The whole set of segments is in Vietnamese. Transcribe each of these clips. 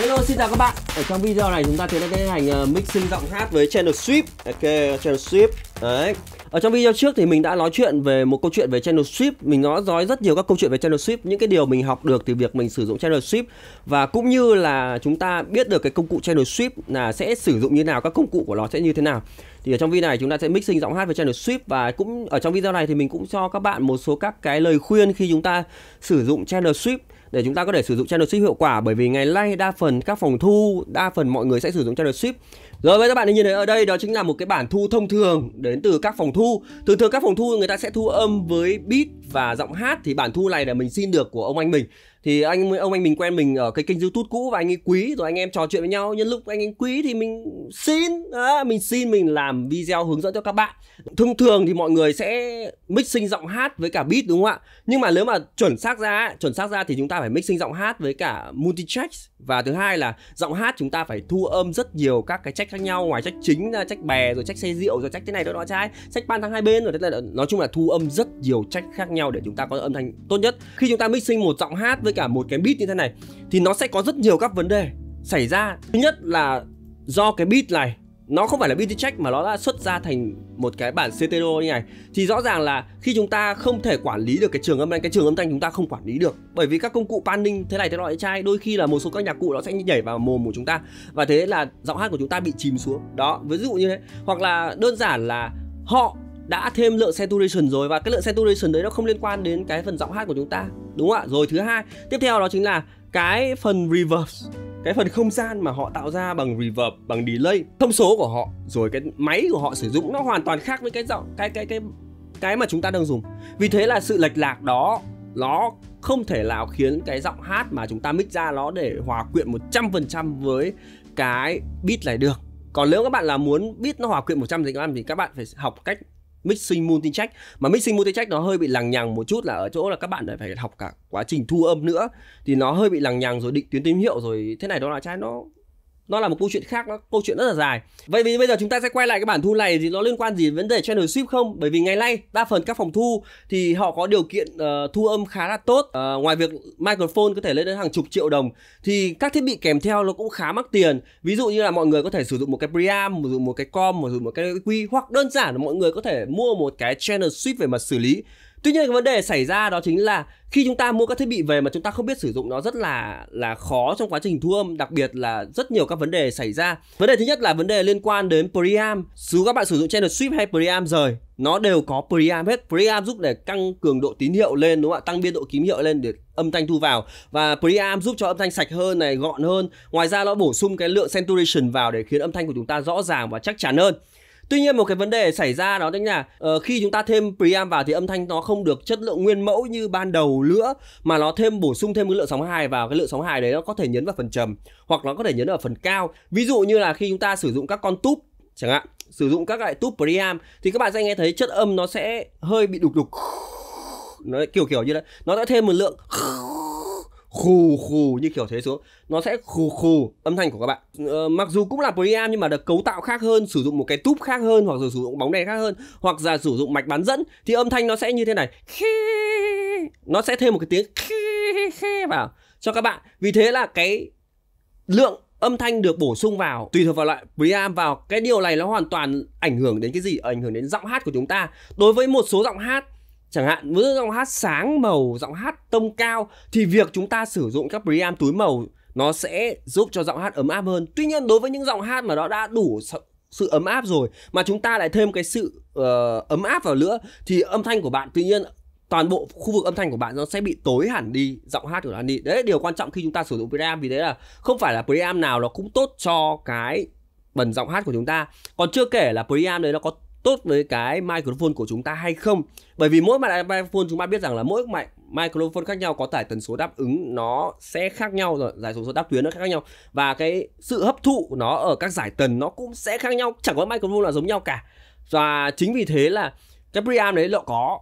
Hello xin chào các bạn. Ở trong video này chúng ta sẽ tiến hành uh, mixing giọng hát với channel sweep. Ok channel sweep. Đấy. Ở trong video trước thì mình đã nói chuyện về một câu chuyện về channel sweep. Mình nói nói rất nhiều các câu chuyện về channel sweep. Những cái điều mình học được từ việc mình sử dụng channel sweep. Và cũng như là chúng ta biết được cái công cụ channel sweep là sẽ sử dụng như nào Các công cụ của nó sẽ như thế nào. Thì ở trong video này chúng ta sẽ mixing giọng hát với channel sweep. Và cũng ở trong video này thì mình cũng cho các bạn một số các cái lời khuyên khi chúng ta sử dụng channel sweep để chúng ta có thể sử dụng channel ship hiệu quả, bởi vì ngày nay đa phần các phòng thu, đa phần mọi người sẽ sử dụng channel ship rồi với các bạn nhìn thấy ở đây đó chính là một cái bản thu thông thường đến từ các phòng thu. Thường thường các phòng thu người ta sẽ thu âm với beat và giọng hát thì bản thu này là mình xin được của ông anh mình. Thì anh ông anh mình quen mình ở cái kênh youtube cũ và anh ấy quý rồi anh em trò chuyện với nhau. Nhân lúc anh ấy quý thì mình xin à, mình xin mình làm video hướng dẫn cho các bạn. Thông thường thì mọi người sẽ mixing giọng hát với cả beat đúng không ạ? Nhưng mà nếu mà chuẩn xác ra chuẩn xác ra thì chúng ta phải mixing giọng hát với cả multi tracks và thứ hai là giọng hát chúng ta phải thu âm rất nhiều các cái trách khác nhau, ngoài trách chính ra, trách bè, rồi trách xe rượu, rồi trách thế này đó đó trai trách ban thắng hai bên rồi thế là nói chung là thu âm rất nhiều trách khác nhau để chúng ta có âm thanh tốt nhất. Khi chúng ta mixing một giọng hát với cả một cái beat như thế này, thì nó sẽ có rất nhiều các vấn đề xảy ra. Thứ nhất là do cái beat này nó không phải là beauty check mà nó đã xuất ra thành một cái bản CTO như này. Thì rõ ràng là khi chúng ta không thể quản lý được cái trường âm thanh, cái trường âm thanh chúng ta không quản lý được. Bởi vì các công cụ panning thế này thế loại trai, đôi khi là một số các nhạc cụ nó sẽ nhảy vào mồm của chúng ta. Và thế là giọng hát của chúng ta bị chìm xuống. Đó, ví dụ như thế. Hoặc là đơn giản là họ đã thêm lượng saturation rồi và cái lượng saturation đấy nó không liên quan đến cái phần giọng hát của chúng ta. Đúng không ạ? Rồi thứ hai, tiếp theo đó chính là cái phần reverse cái phần không gian mà họ tạo ra bằng reverb, bằng delay, thông số của họ, rồi cái máy của họ sử dụng nó hoàn toàn khác với cái giọng, cái cái cái cái mà chúng ta đang dùng. Vì thế là sự lệch lạc đó, nó không thể nào khiến cái giọng hát mà chúng ta mix ra nó để hòa quyện 100% với cái beat này được. Còn nếu các bạn là muốn beat nó hòa quyện 100% thì các bạn phải học cách mixing multi track mà mixing multi track nó hơi bị lằng nhằng một chút là ở chỗ là các bạn phải học cả quá trình thu âm nữa. Thì nó hơi bị lằng nhằng rồi định tuyến tín hiệu rồi. Thế này đó là trái nó nó là một câu chuyện khác nó câu chuyện rất là dài. Vậy vì bây giờ chúng ta sẽ quay lại cái bản thu này thì nó liên quan gì đến vấn đề channel sweep không? Bởi vì ngày nay đa phần các phòng thu thì họ có điều kiện uh, thu âm khá là tốt. Uh, ngoài việc microphone có thể lên đến hàng chục triệu đồng thì các thiết bị kèm theo nó cũng khá mắc tiền. Ví dụ như là mọi người có thể sử dụng một cái preamp sử dụng một cái com sử dụng một cái quy hoặc đơn giản là mọi người có thể mua một cái channel sweep về mặt xử lý. Tuy nhiên cái vấn đề xảy ra đó chính là khi chúng ta mua các thiết bị về mà chúng ta không biết sử dụng nó rất là là khó trong quá trình thu âm, đặc biệt là rất nhiều các vấn đề xảy ra. Vấn đề thứ nhất là vấn đề liên quan đến preamp. Dù các bạn sử dụng channel sweep hay preamp rời, nó đều có preamp hết. Preamp giúp để tăng cường độ tín hiệu lên đúng không ạ? Tăng biên độ kím hiệu lên để âm thanh thu vào và preamp giúp cho âm thanh sạch hơn này, gọn hơn. Ngoài ra nó bổ sung cái lượng saturation vào để khiến âm thanh của chúng ta rõ ràng và chắc chắn hơn. Tuy nhiên một cái vấn đề xảy ra đó chính là uh, khi chúng ta thêm preamp vào thì âm thanh nó không được chất lượng nguyên mẫu như ban đầu nữa mà nó thêm bổ sung thêm cái lượng sóng hài vào cái lượng sóng hài đấy nó có thể nhấn vào phần trầm hoặc nó có thể nhấn vào phần cao. Ví dụ như là khi chúng ta sử dụng các con túp chẳng hạn, sử dụng các loại túp preamp thì các bạn sẽ nghe thấy chất âm nó sẽ hơi bị đục đục nó kiểu kiểu như đấy nó sẽ thêm một lượng khù khù như kiểu thế xuống. Nó sẽ khù khù âm thanh của các bạn. Ờ, mặc dù cũng là polyam nhưng mà được cấu tạo khác hơn sử dụng một cái túp khác hơn hoặc là sử dụng bóng đèn khác hơn hoặc là sử dụng mạch bán dẫn thì âm thanh nó sẽ như thế này. Nó sẽ thêm một cái tiếng vào cho các bạn. Vì thế là cái lượng âm thanh được bổ sung vào tùy thuộc vào loại preamp vào. Cái điều này nó hoàn toàn ảnh hưởng đến cái gì? Ảnh hưởng đến giọng hát của chúng ta. Đối với một số giọng hát chẳng hạn với giọng hát sáng màu giọng hát tông cao thì việc chúng ta sử dụng các preamp túi màu nó sẽ giúp cho giọng hát ấm áp hơn. Tuy nhiên đối với những giọng hát mà nó đã đủ sự ấm áp rồi mà chúng ta lại thêm cái sự uh, ấm áp vào nữa thì âm thanh của bạn tuy nhiên toàn bộ khu vực âm thanh của bạn nó sẽ bị tối hẳn đi giọng hát của bạn đi. Đấy điều quan trọng khi chúng ta sử dụng preamp vì thế là không phải là preamp nào nó cũng tốt cho cái bần giọng hát của chúng ta. Còn chưa kể là preamp đấy nó có tốt với cái microphone của chúng ta hay không? Bởi vì mỗi mặt microphone chúng ta biết rằng là mỗi mặt microphone khác nhau có tải tần số đáp ứng nó sẽ khác nhau rồi giải số đáp tuyến nó khác nhau. Và cái sự hấp thụ của nó ở các giải tần nó cũng sẽ khác nhau, chẳng có microphone là giống nhau cả. Và chính vì thế là cái preamp đấy liệu có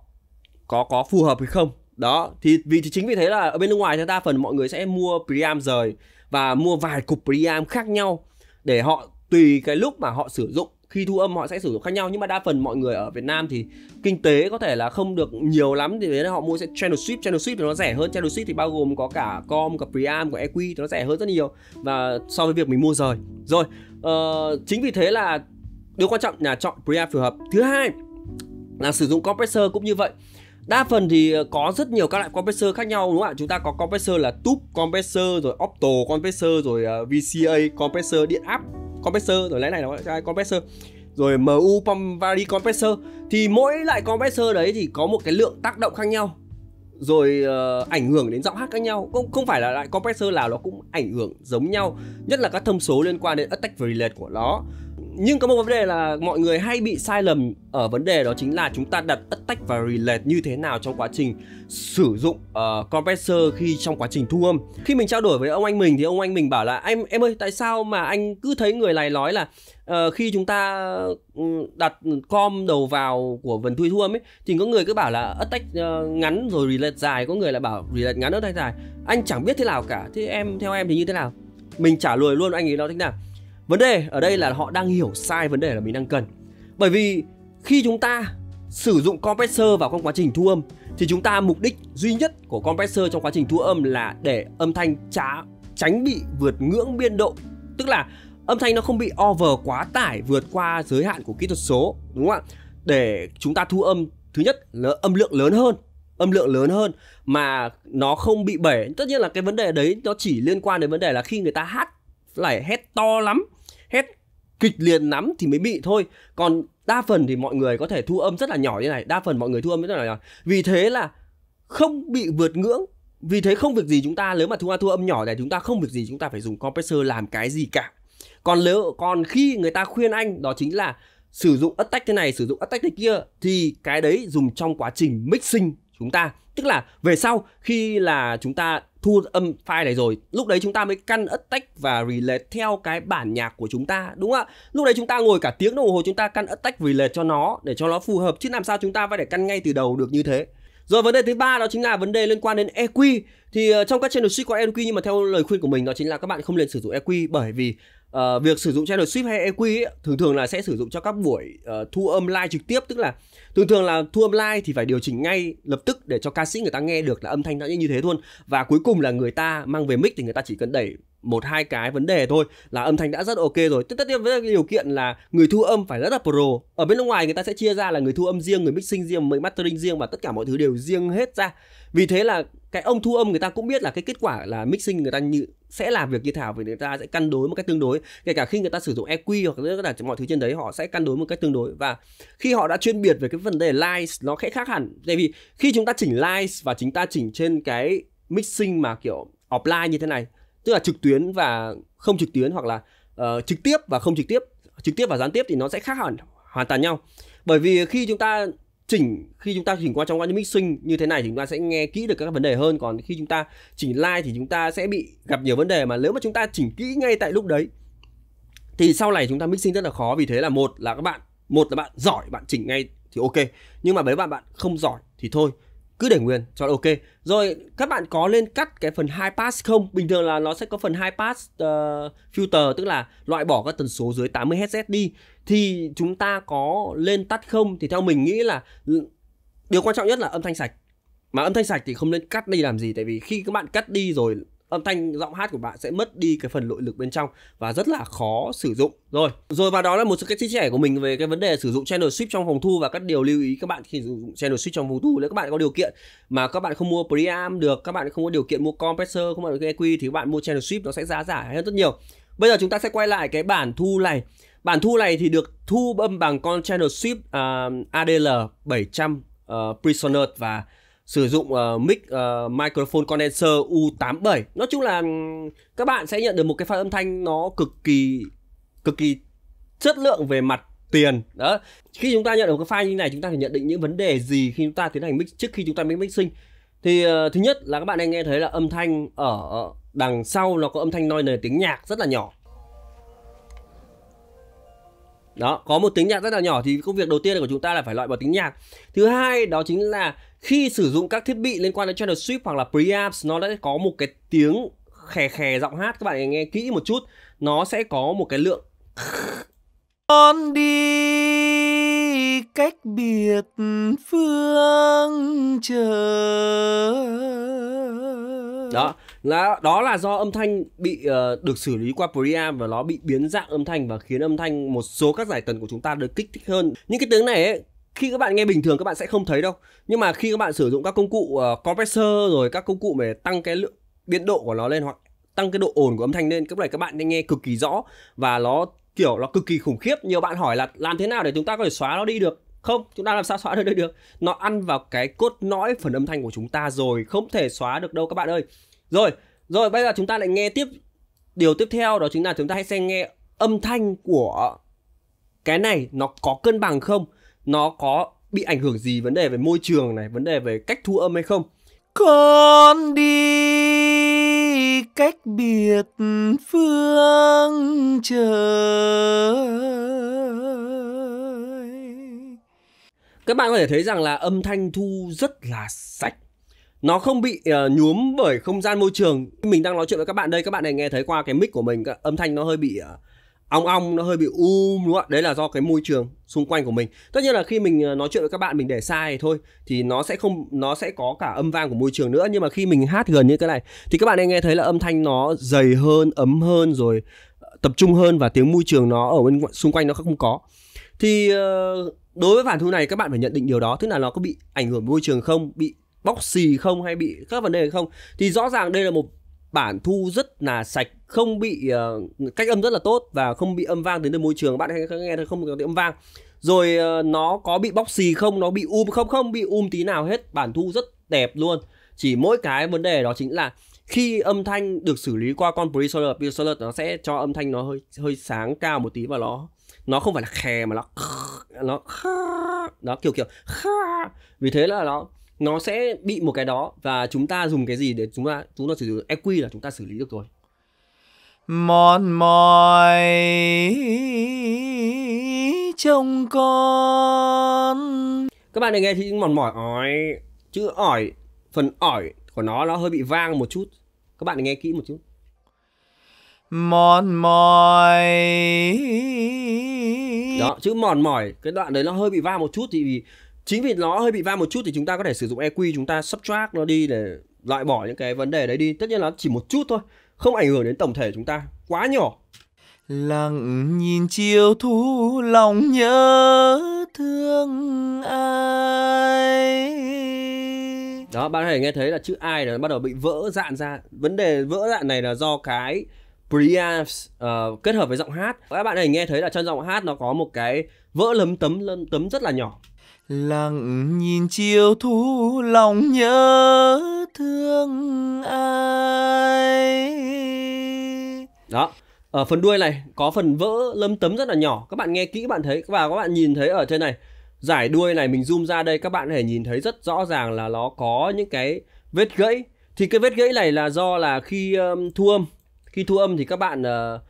có có phù hợp hay không? Đó, thì vì thì chính vì thế là ở bên nước ngoài thì đa phần mọi người sẽ mua preamp rời và mua vài cục preamp khác nhau để họ tùy cái lúc mà họ sử dụng khi thu âm họ sẽ sử dụng khác nhau. Nhưng mà đa phần mọi người ở Việt Nam thì kinh tế có thể là không được nhiều lắm. Thì nên họ mua sẽ channel sweep. Channel sweep thì nó rẻ hơn. Channel sweep thì bao gồm có cả com cả preamp của eq thì nó rẻ hơn rất nhiều. Và so với việc mình mua rời. Rồi uh, chính vì thế là điều quan trọng là chọn preamp phù hợp. Thứ hai là sử dụng compressor cũng như vậy. Đa phần thì có rất nhiều các loại compressor khác nhau đúng không ạ? Chúng ta có compressor là tube compressor rồi opto compressor rồi ờ, uh, VCA compressor điện áp compressor rồi lấy này là compressor. Rồi MU pump vari compressor thì mỗi loại compressor đấy thì có một cái lượng tác động khác nhau. Rồi uh, ảnh hưởng đến giọng hát khác nhau. Không không phải là loại compressor nào nó cũng ảnh hưởng giống nhau nhất là các thông số liên quan đến attack và relay của nó nhưng có một vấn đề là mọi người hay bị sai lầm ở vấn đề đó chính là chúng ta đặt attack và relay như thế nào trong quá trình sử dụng uh, compressor khi trong quá trình thu âm. Khi mình trao đổi với ông anh mình thì ông anh mình bảo là em em ơi tại sao mà anh cứ thấy người này nói là uh, khi chúng ta ừ, đặt com đầu vào của vần thui thu âm ấy thì có người cứ bảo là attack uh, ờ, ngắn rồi relay dài, có người lại bảo relay ngắn attack dài. Anh chẳng biết thế nào cả. Thế em theo em thì như thế nào? Mình trả lời luôn anh ấy nói thế nào Vấn đề ở đây là họ đang hiểu sai vấn đề là mình đang cần. Bởi vì khi chúng ta sử dụng compressor vào trong quá trình thu âm thì chúng ta mục đích duy nhất của compressor trong quá trình thu âm là để âm thanh trá tránh bị vượt ngưỡng biên độ. Tức là âm thanh nó không bị over quá tải vượt qua giới hạn của kỹ thuật số, đúng không ạ? Để chúng ta thu âm thứ nhất là âm lượng lớn hơn âm lượng lớn hơn mà nó không bị bể tất nhiên là cái vấn đề đấy nó chỉ liên quan đến vấn đề là khi người ta hát lại hét to lắm hét kịch liệt lắm thì mới bị thôi. Còn đa phần thì mọi người có thể thu âm rất là nhỏ như này. Đa phần mọi người thu âm rất là nhỏ. Vì thế là không bị vượt ngưỡng. Vì thế không việc gì chúng ta, nếu mà thu thu âm nhỏ này, chúng ta không việc gì chúng ta phải dùng compressor làm cái gì cả. Còn nếu, còn khi người ta khuyên anh, đó chính là sử dụng attack thế này, sử dụng attack thế kia, thì cái đấy dùng trong quá trình mixing chúng ta. Tức là về sau, khi là chúng ta thu âm file này rồi. Lúc đấy chúng ta mới căn attack và relay theo cái bản nhạc của chúng ta đúng không ạ? Lúc đấy chúng ta ngồi cả tiếng đồng hồ chúng ta căn attack relay cho nó để cho nó phù hợp chứ làm sao chúng ta phải để căn ngay từ đầu được như thế. Rồi vấn đề thứ ba đó chính là vấn đề liên quan đến EQ thì uh, trong các channel switch có EQ nhưng mà theo lời khuyên của mình đó chính là các bạn không nên sử dụng EQ bởi vì uh, việc sử dụng channel switch hay EQ ấy, thường thường là sẽ sử dụng cho các buổi uh, thu âm live trực tiếp. Tức là thường thường là thu âm live thì phải điều chỉnh ngay lập tức để cho ca sĩ người ta nghe được là âm thanh nó như thế luôn. Và cuối cùng là người ta mang về mic thì người ta chỉ cần đẩy một, hai cái vấn đề thôi là âm thanh đã rất ok rồi. Tất nhiên với điều kiện là người thu âm phải rất là pro. Ở bên nước ngoài người ta sẽ chia ra là người thu âm riêng, người mixing riêng, người mastering riêng và tất cả mọi thứ đều riêng hết ra. Vì thế là cái ông thu âm người ta cũng biết là cái kết quả là mixing người ta như, sẽ làm việc như thảo, vì người ta sẽ cân đối một cách tương đối. Kể cả khi người ta sử dụng EQ hoặc là mọi thứ trên đấy, họ sẽ cân đối một cách tương đối. Và khi họ đã chuyên biệt về cái vấn đề lines nó sẽ khác hẳn. Tại vì khi chúng ta chỉnh lines và chúng ta chỉnh trên cái mixing mà kiểu offline như thế này tức là trực tuyến và không trực tuyến hoặc là uh, trực tiếp và không trực tiếp trực tiếp và gián tiếp thì nó sẽ khác hẳn hoàn toàn nhau. Bởi vì khi chúng ta chỉnh khi chúng ta chỉnh qua trong quá trình mixing như thế này thì chúng ta sẽ nghe kỹ được các vấn đề hơn. Còn khi chúng ta chỉnh live thì chúng ta sẽ bị gặp nhiều vấn đề mà nếu mà chúng ta chỉnh kỹ ngay tại lúc đấy thì sau này chúng ta mixing rất là khó. Vì thế là một là các bạn một là bạn giỏi bạn chỉnh ngay thì ok. Nhưng mà mấy bạn bạn không giỏi thì thôi cứ để nguyên cho ok. Rồi các bạn có lên cắt cái phần high pass không? Bình thường là nó sẽ có phần high pass uh, filter tức là loại bỏ các tần số dưới 80 Hz đi. Thì chúng ta có lên tắt không? Thì theo mình nghĩ là ừ, điều quan trọng nhất là âm thanh sạch. Mà âm thanh sạch thì không nên cắt đi làm gì tại vì khi các bạn cắt đi rồi âm thanh giọng hát của bạn sẽ mất đi cái phần nội lực bên trong và rất là khó sử dụng. Rồi rồi và đó là một cái chia sẻ của mình về cái vấn đề sử dụng channel switch trong phòng thu và các điều lưu ý các bạn khi sử dụng channel switch trong phòng thu. Nếu các bạn có điều kiện mà các bạn không mua preamp được các bạn không có điều kiện mua compressor không có được EQ thì các bạn mua channel switch nó sẽ giá rẻ hơn rất nhiều. Bây giờ chúng ta sẽ quay lại cái bản thu này. Bản thu này thì được thu âm bằng con channel switch uh, ADL 700 uh, Prisoner và sử dụng uh, mic uh, microphone condenser U87 nói chung là các bạn sẽ nhận được một cái file âm thanh nó cực kỳ cực kỳ chất lượng về mặt tiền. Đó. Khi chúng ta nhận được cái file như này chúng ta phải nhận định những vấn đề gì khi chúng ta tiến hành mix trước khi chúng ta mix mixing. Thì uh, thứ nhất là các bạn đang nghe thấy là âm thanh ở đằng sau nó có âm thanh noise tiếng nhạc rất là nhỏ đó, có một tiếng nhạc rất là nhỏ thì công việc đầu tiên của chúng ta là phải loại bỏ tiếng nhạc. Thứ hai đó chính là khi sử dụng các thiết bị liên quan đến channel sweep hoặc là preamps, nó đã có một cái tiếng khè khè giọng hát, các bạn nghe kỹ một chút. Nó sẽ có một cái lượng con đi cách biệt phương trời là đó là do âm thanh bị uh, được xử lý qua preamp và nó bị biến dạng âm thanh và khiến âm thanh một số các giải tần của chúng ta được kích thích hơn. Những cái tiếng này ấy, khi các bạn nghe bình thường các bạn sẽ không thấy đâu. Nhưng mà khi các bạn sử dụng các công cụ uh, compressor rồi các công cụ để tăng cái lượng biên độ của nó lên hoặc tăng cái độ ồn của âm thanh lên các này các bạn nghe cực kỳ rõ và nó kiểu nó cực kỳ khủng khiếp. Nhiều bạn hỏi là làm thế nào để chúng ta có thể xóa nó đi được? Không chúng ta làm sao xóa được được? Nó ăn vào cái cốt lõi phần âm thanh của chúng ta rồi không thể xóa được đâu các bạn ơi rồi rồi bây giờ chúng ta lại nghe tiếp điều tiếp theo đó chính là chúng ta hãy xem nghe âm thanh của cái này nó có cân bằng không? Nó có bị ảnh hưởng gì vấn đề về môi trường này vấn đề về cách thu âm hay không? Con đi cách biệt phương trời. Các bạn có thể thấy rằng là âm thanh thu rất là sạch nó không bị uh, nhuốm bởi không gian môi trường. Mình đang nói chuyện với các bạn đây các bạn này nghe thấy qua cái mic của mình âm thanh nó hơi bị uh, ong ong nó hơi bị um đúng không ạ? Đấy là do cái môi trường xung quanh của mình. Tất nhiên là khi mình ờ, nói chuyện với các bạn mình để sai thôi thì nó sẽ không nó sẽ có cả âm vang của môi trường nữa. Nhưng mà khi mình hát gần như cái này thì các bạn ấy nghe thấy là âm thanh nó dày hơn ấm hơn rồi tập trung hơn và tiếng môi trường nó ở bên xung quanh nó không có. Thì đối với bản thu này các bạn phải nhận định điều đó. Tức là nó có bị ảnh hưởng môi trường không? Bị bóc xì không hay bị các vấn đề không? Thì rõ ràng đây là một bản thu rất là sạch không bị uh, cách âm rất là tốt và không bị âm vang đến từ môi trường. Bạn hay nghe thấy không có âm vang. Rồi uh, nó có bị bóc xì không? Nó bị um không? Không bị um tí nào hết. Bản thu rất đẹp luôn. Chỉ mỗi cái vấn đề đó chính là khi âm thanh được xử lý qua con pre-processor nó sẽ cho âm thanh nó hơi hơi sáng cao một tí và nó nó không phải là khè mà nó nó nó kiểu kiểu vì thế là nó nó sẽ bị một cái đó và chúng ta dùng cái gì để chúng ta chúng ta sử dụng EQ là chúng ta xử lý được rồi. Mòn mỏi trông con. Các bạn này nghe thì mòn mỏi ói chữ ỏi phần ỏi của nó nó hơi bị vang một chút. Các bạn nghe kỹ một chút. Mòn mỏi đó chữ mòn mỏi cái đoạn đấy nó hơi bị vang một chút thì vì chính vì nó hơi bị va một chút thì chúng ta có thể sử dụng EQ chúng ta subtract nó đi để loại bỏ những cái vấn đề đấy đi. Tất nhiên là chỉ một chút thôi không ảnh hưởng đến tổng thể chúng ta. Quá nhỏ. Lặng nhìn chiều thu lòng nhớ thương ai. Đó bạn có thể nghe thấy là chữ ai nó bắt đầu bị vỡ dạn ra. Vấn đề vỡ dạn này là do cái preamps uh, kết hợp với giọng hát. Các bạn này nghe thấy là trong giọng hát nó có một cái vỡ lấm tấm lấm tấm rất là nhỏ lặng nhìn chiều thu lòng nhớ thương ai. Đó. Ở phần đuôi này có phần vỡ lâm tấm rất là nhỏ. Các bạn nghe kỹ các bạn thấy và các bạn nhìn thấy ở trên này. Giải đuôi này mình zoom ra đây các bạn có thể nhìn thấy rất rõ ràng là nó có những cái vết gãy. Thì cái vết gãy này là do là khi um, thu âm. Khi thu âm thì các bạn uh,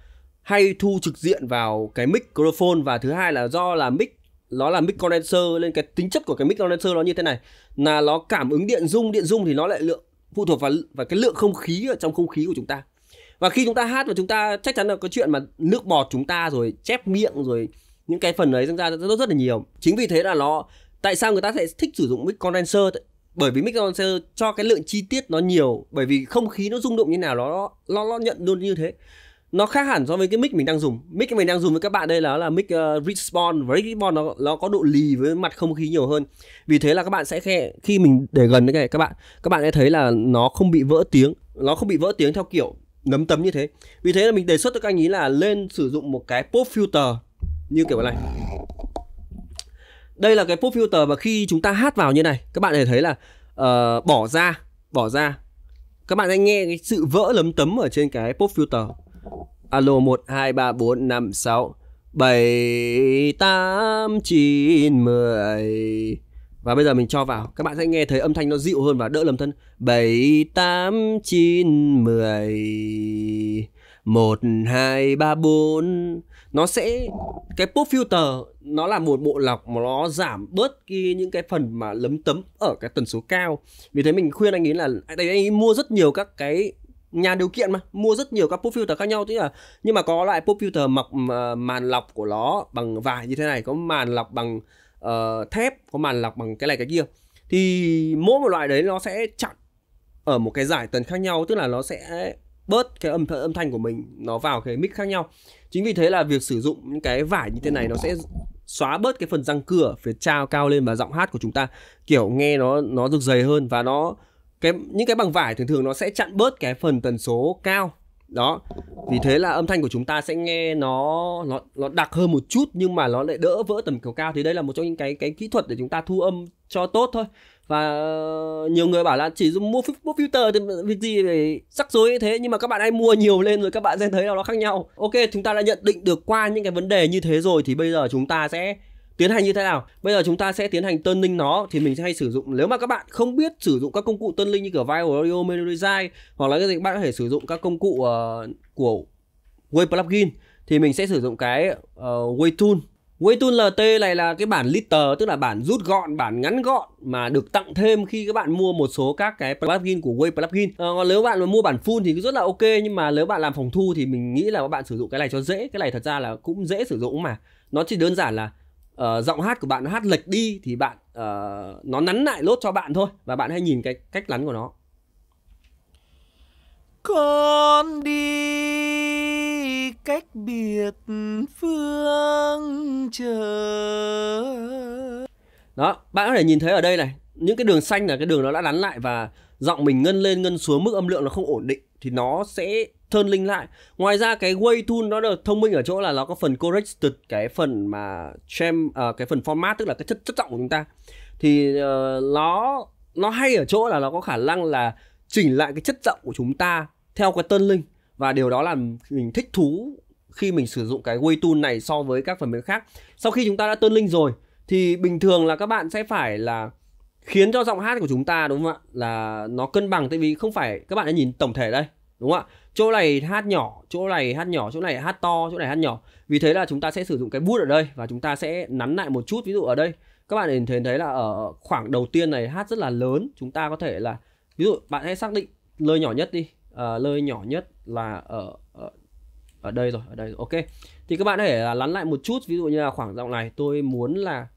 hay thu trực diện vào cái microphone và thứ hai là do là mic nó là mic condenser lên cái tính chất của cái mic condenser nó như thế này. Là nó cảm ứng điện dung điện dung thì nó lại lượng phụ thuộc vào vào cái lượng không khí ở trong không khí của chúng ta. Và khi chúng ta hát và chúng ta, chắc chắn là có chuyện mà nước bọt chúng ta rồi chép miệng rồi những cái phần ấy chúng ta rất rất là nhiều. Chính vì thế là nó, tại sao người ta sẽ thích sử dụng mic condenser? Bởi vì mic condenser cho cái lượng chi tiết nó nhiều, bởi vì không khí nó rung động như nào, nó nó nó nhận luôn như thế nó khác hẳn so với cái mic mình đang dùng. Mic mình đang dùng với các bạn đây là là mic ờ, uh, respawn và respawn nó nó có độ lì với mặt không khí nhiều hơn. Vì thế là các bạn sẽ khi, khi mình để gần cái này các bạn các bạn sẽ thấy là nó không bị vỡ tiếng. Nó không bị vỡ tiếng theo kiểu nấm tấm như thế. Vì thế là mình đề xuất cho các anh ý là lên sử dụng một cái pop filter như kiểu này. Đây là cái pop filter và khi chúng ta hát vào như này các bạn sẽ thấy là uh, bỏ ra bỏ ra. Các bạn sẽ nghe cái sự vỡ lấm tấm ở trên cái pop filter. Alo 1, 2, 3, 4, 5, 6 7, 8, 9, 10 Và bây giờ mình cho vào. Các bạn sẽ nghe thấy âm thanh nó dịu hơn và đỡ lầm thân. 7, 8, 9, 10 1, 2, 3, 4 Nó sẽ Cái pop filter Nó là một bộ lọc mà nó giảm bớt cái, những cái phần mà lấm tấm Ở cái tần số cao. Vì thế mình khuyên anh ấy là Anh ấy mua rất nhiều các cái nhà điều kiện mà mua rất nhiều các pop filter khác nhau tức là nhưng mà có loại pop filter mặc ờ, màn lọc của nó bằng vải như thế này có màn lọc bằng uh, thép có màn lọc bằng cái này cái kia. Thì mỗi một loại đấy nó sẽ chặn ở một cái giải tần khác nhau tức là nó sẽ bớt cái âm âm thanh của mình nó vào cái mic khác nhau. Chính vì thế là việc sử dụng những cái vải như thế này nó sẽ xóa bớt cái phần răng cửa phía trao cao lên và giọng hát của chúng ta. Kiểu nghe nó nó được dày hơn và nó cái những cái bằng vải thường thường nó sẽ chặn bớt cái phần tần số cao. Đó. Vì thế là âm thanh của chúng ta sẽ nghe nó nó nó đặc hơn một chút nhưng mà nó lại đỡ vỡ tầm cầu cao. Thì đây là một trong những cái cái kỹ thuật để chúng ta thu âm cho tốt thôi. Và nhiều người bảo là chỉ dùng mua, mua filter thì việc gì để rắc rối như thế. Nhưng mà các bạn hãy mua nhiều lên rồi các bạn sẽ thấy là nó khác nhau. Ok chúng ta đã nhận định được qua những cái vấn đề như thế rồi thì bây giờ chúng ta sẽ tiến hành như thế nào bây giờ chúng ta sẽ tiến hành tân linh nó thì mình sẽ hay sử dụng nếu mà các bạn không biết sử dụng các công cụ tân linh như kiểu Viral Audio Melodize hoặc là cái gì các bạn có thể sử dụng các công cụ uh, của Way plugin thì mình sẽ sử dụng cái ờ, uh, Way Tool Waytoon LT này là cái bản liter tức là bản rút gọn, bản ngắn gọn mà được tặng thêm khi các bạn mua một số các cái plugin của Way plugin. À, còn nếu bạn mà mua bản full thì rất là ok nhưng mà nếu bạn làm phòng thu thì mình nghĩ là các bạn sử dụng cái này cho dễ. Cái này thật ra là cũng dễ sử dụng mà. Nó chỉ đơn giản là uh, giọng hát của bạn nó hát lệch đi thì bạn uh, nó nắn lại lốt cho bạn thôi và bạn hãy nhìn cái cách nắn của nó. Con đi cách biệt phương trời Đó, bạn có thể nhìn thấy ở đây này Những cái đường xanh là cái đường nó đã nắn lại Và giọng mình ngân lên ngân xuống Mức âm lượng nó không ổn định thì nó sẽ turn linh lại. Ngoài ra cái Way Tool nó được thông minh ở chỗ là Nó có phần corrected Cái phần mà xem uh, ờ, Cái phần format tức là cái chất chất giọng của chúng ta. Thì uh, nó Nó hay ở chỗ là nó có khả năng là Chỉnh lại cái chất giọng của chúng ta Theo cái tân linh Và điều đó làm mình thích thú khi mình sử dụng cái Way Tool này so với các phần mềm khác. Sau khi chúng ta đã tân linh rồi thì bình thường là các bạn sẽ phải là khiến cho giọng hát của chúng ta đúng không ạ? Là nó cân bằng tại vì không phải các bạn đã nhìn tổng thể đây đúng không ạ? Chỗ này hát nhỏ chỗ này hát nhỏ chỗ này hát to chỗ này hát nhỏ. Vì thế là chúng ta sẽ sử dụng cái bút ở đây và chúng ta sẽ nắn lại một chút. Ví dụ ở đây các bạn nhìn thấy thấy là ở khoảng đầu tiên này hát rất là lớn. Chúng ta có thể là ví dụ bạn hãy xác định lời nhỏ nhất đi. À, lời nhỏ nhất là ở, ở ở đây rồi ở đây rồi. ok. Thì các bạn có thể là lắn lại một chút. Ví dụ như là khoảng giọng này tôi muốn là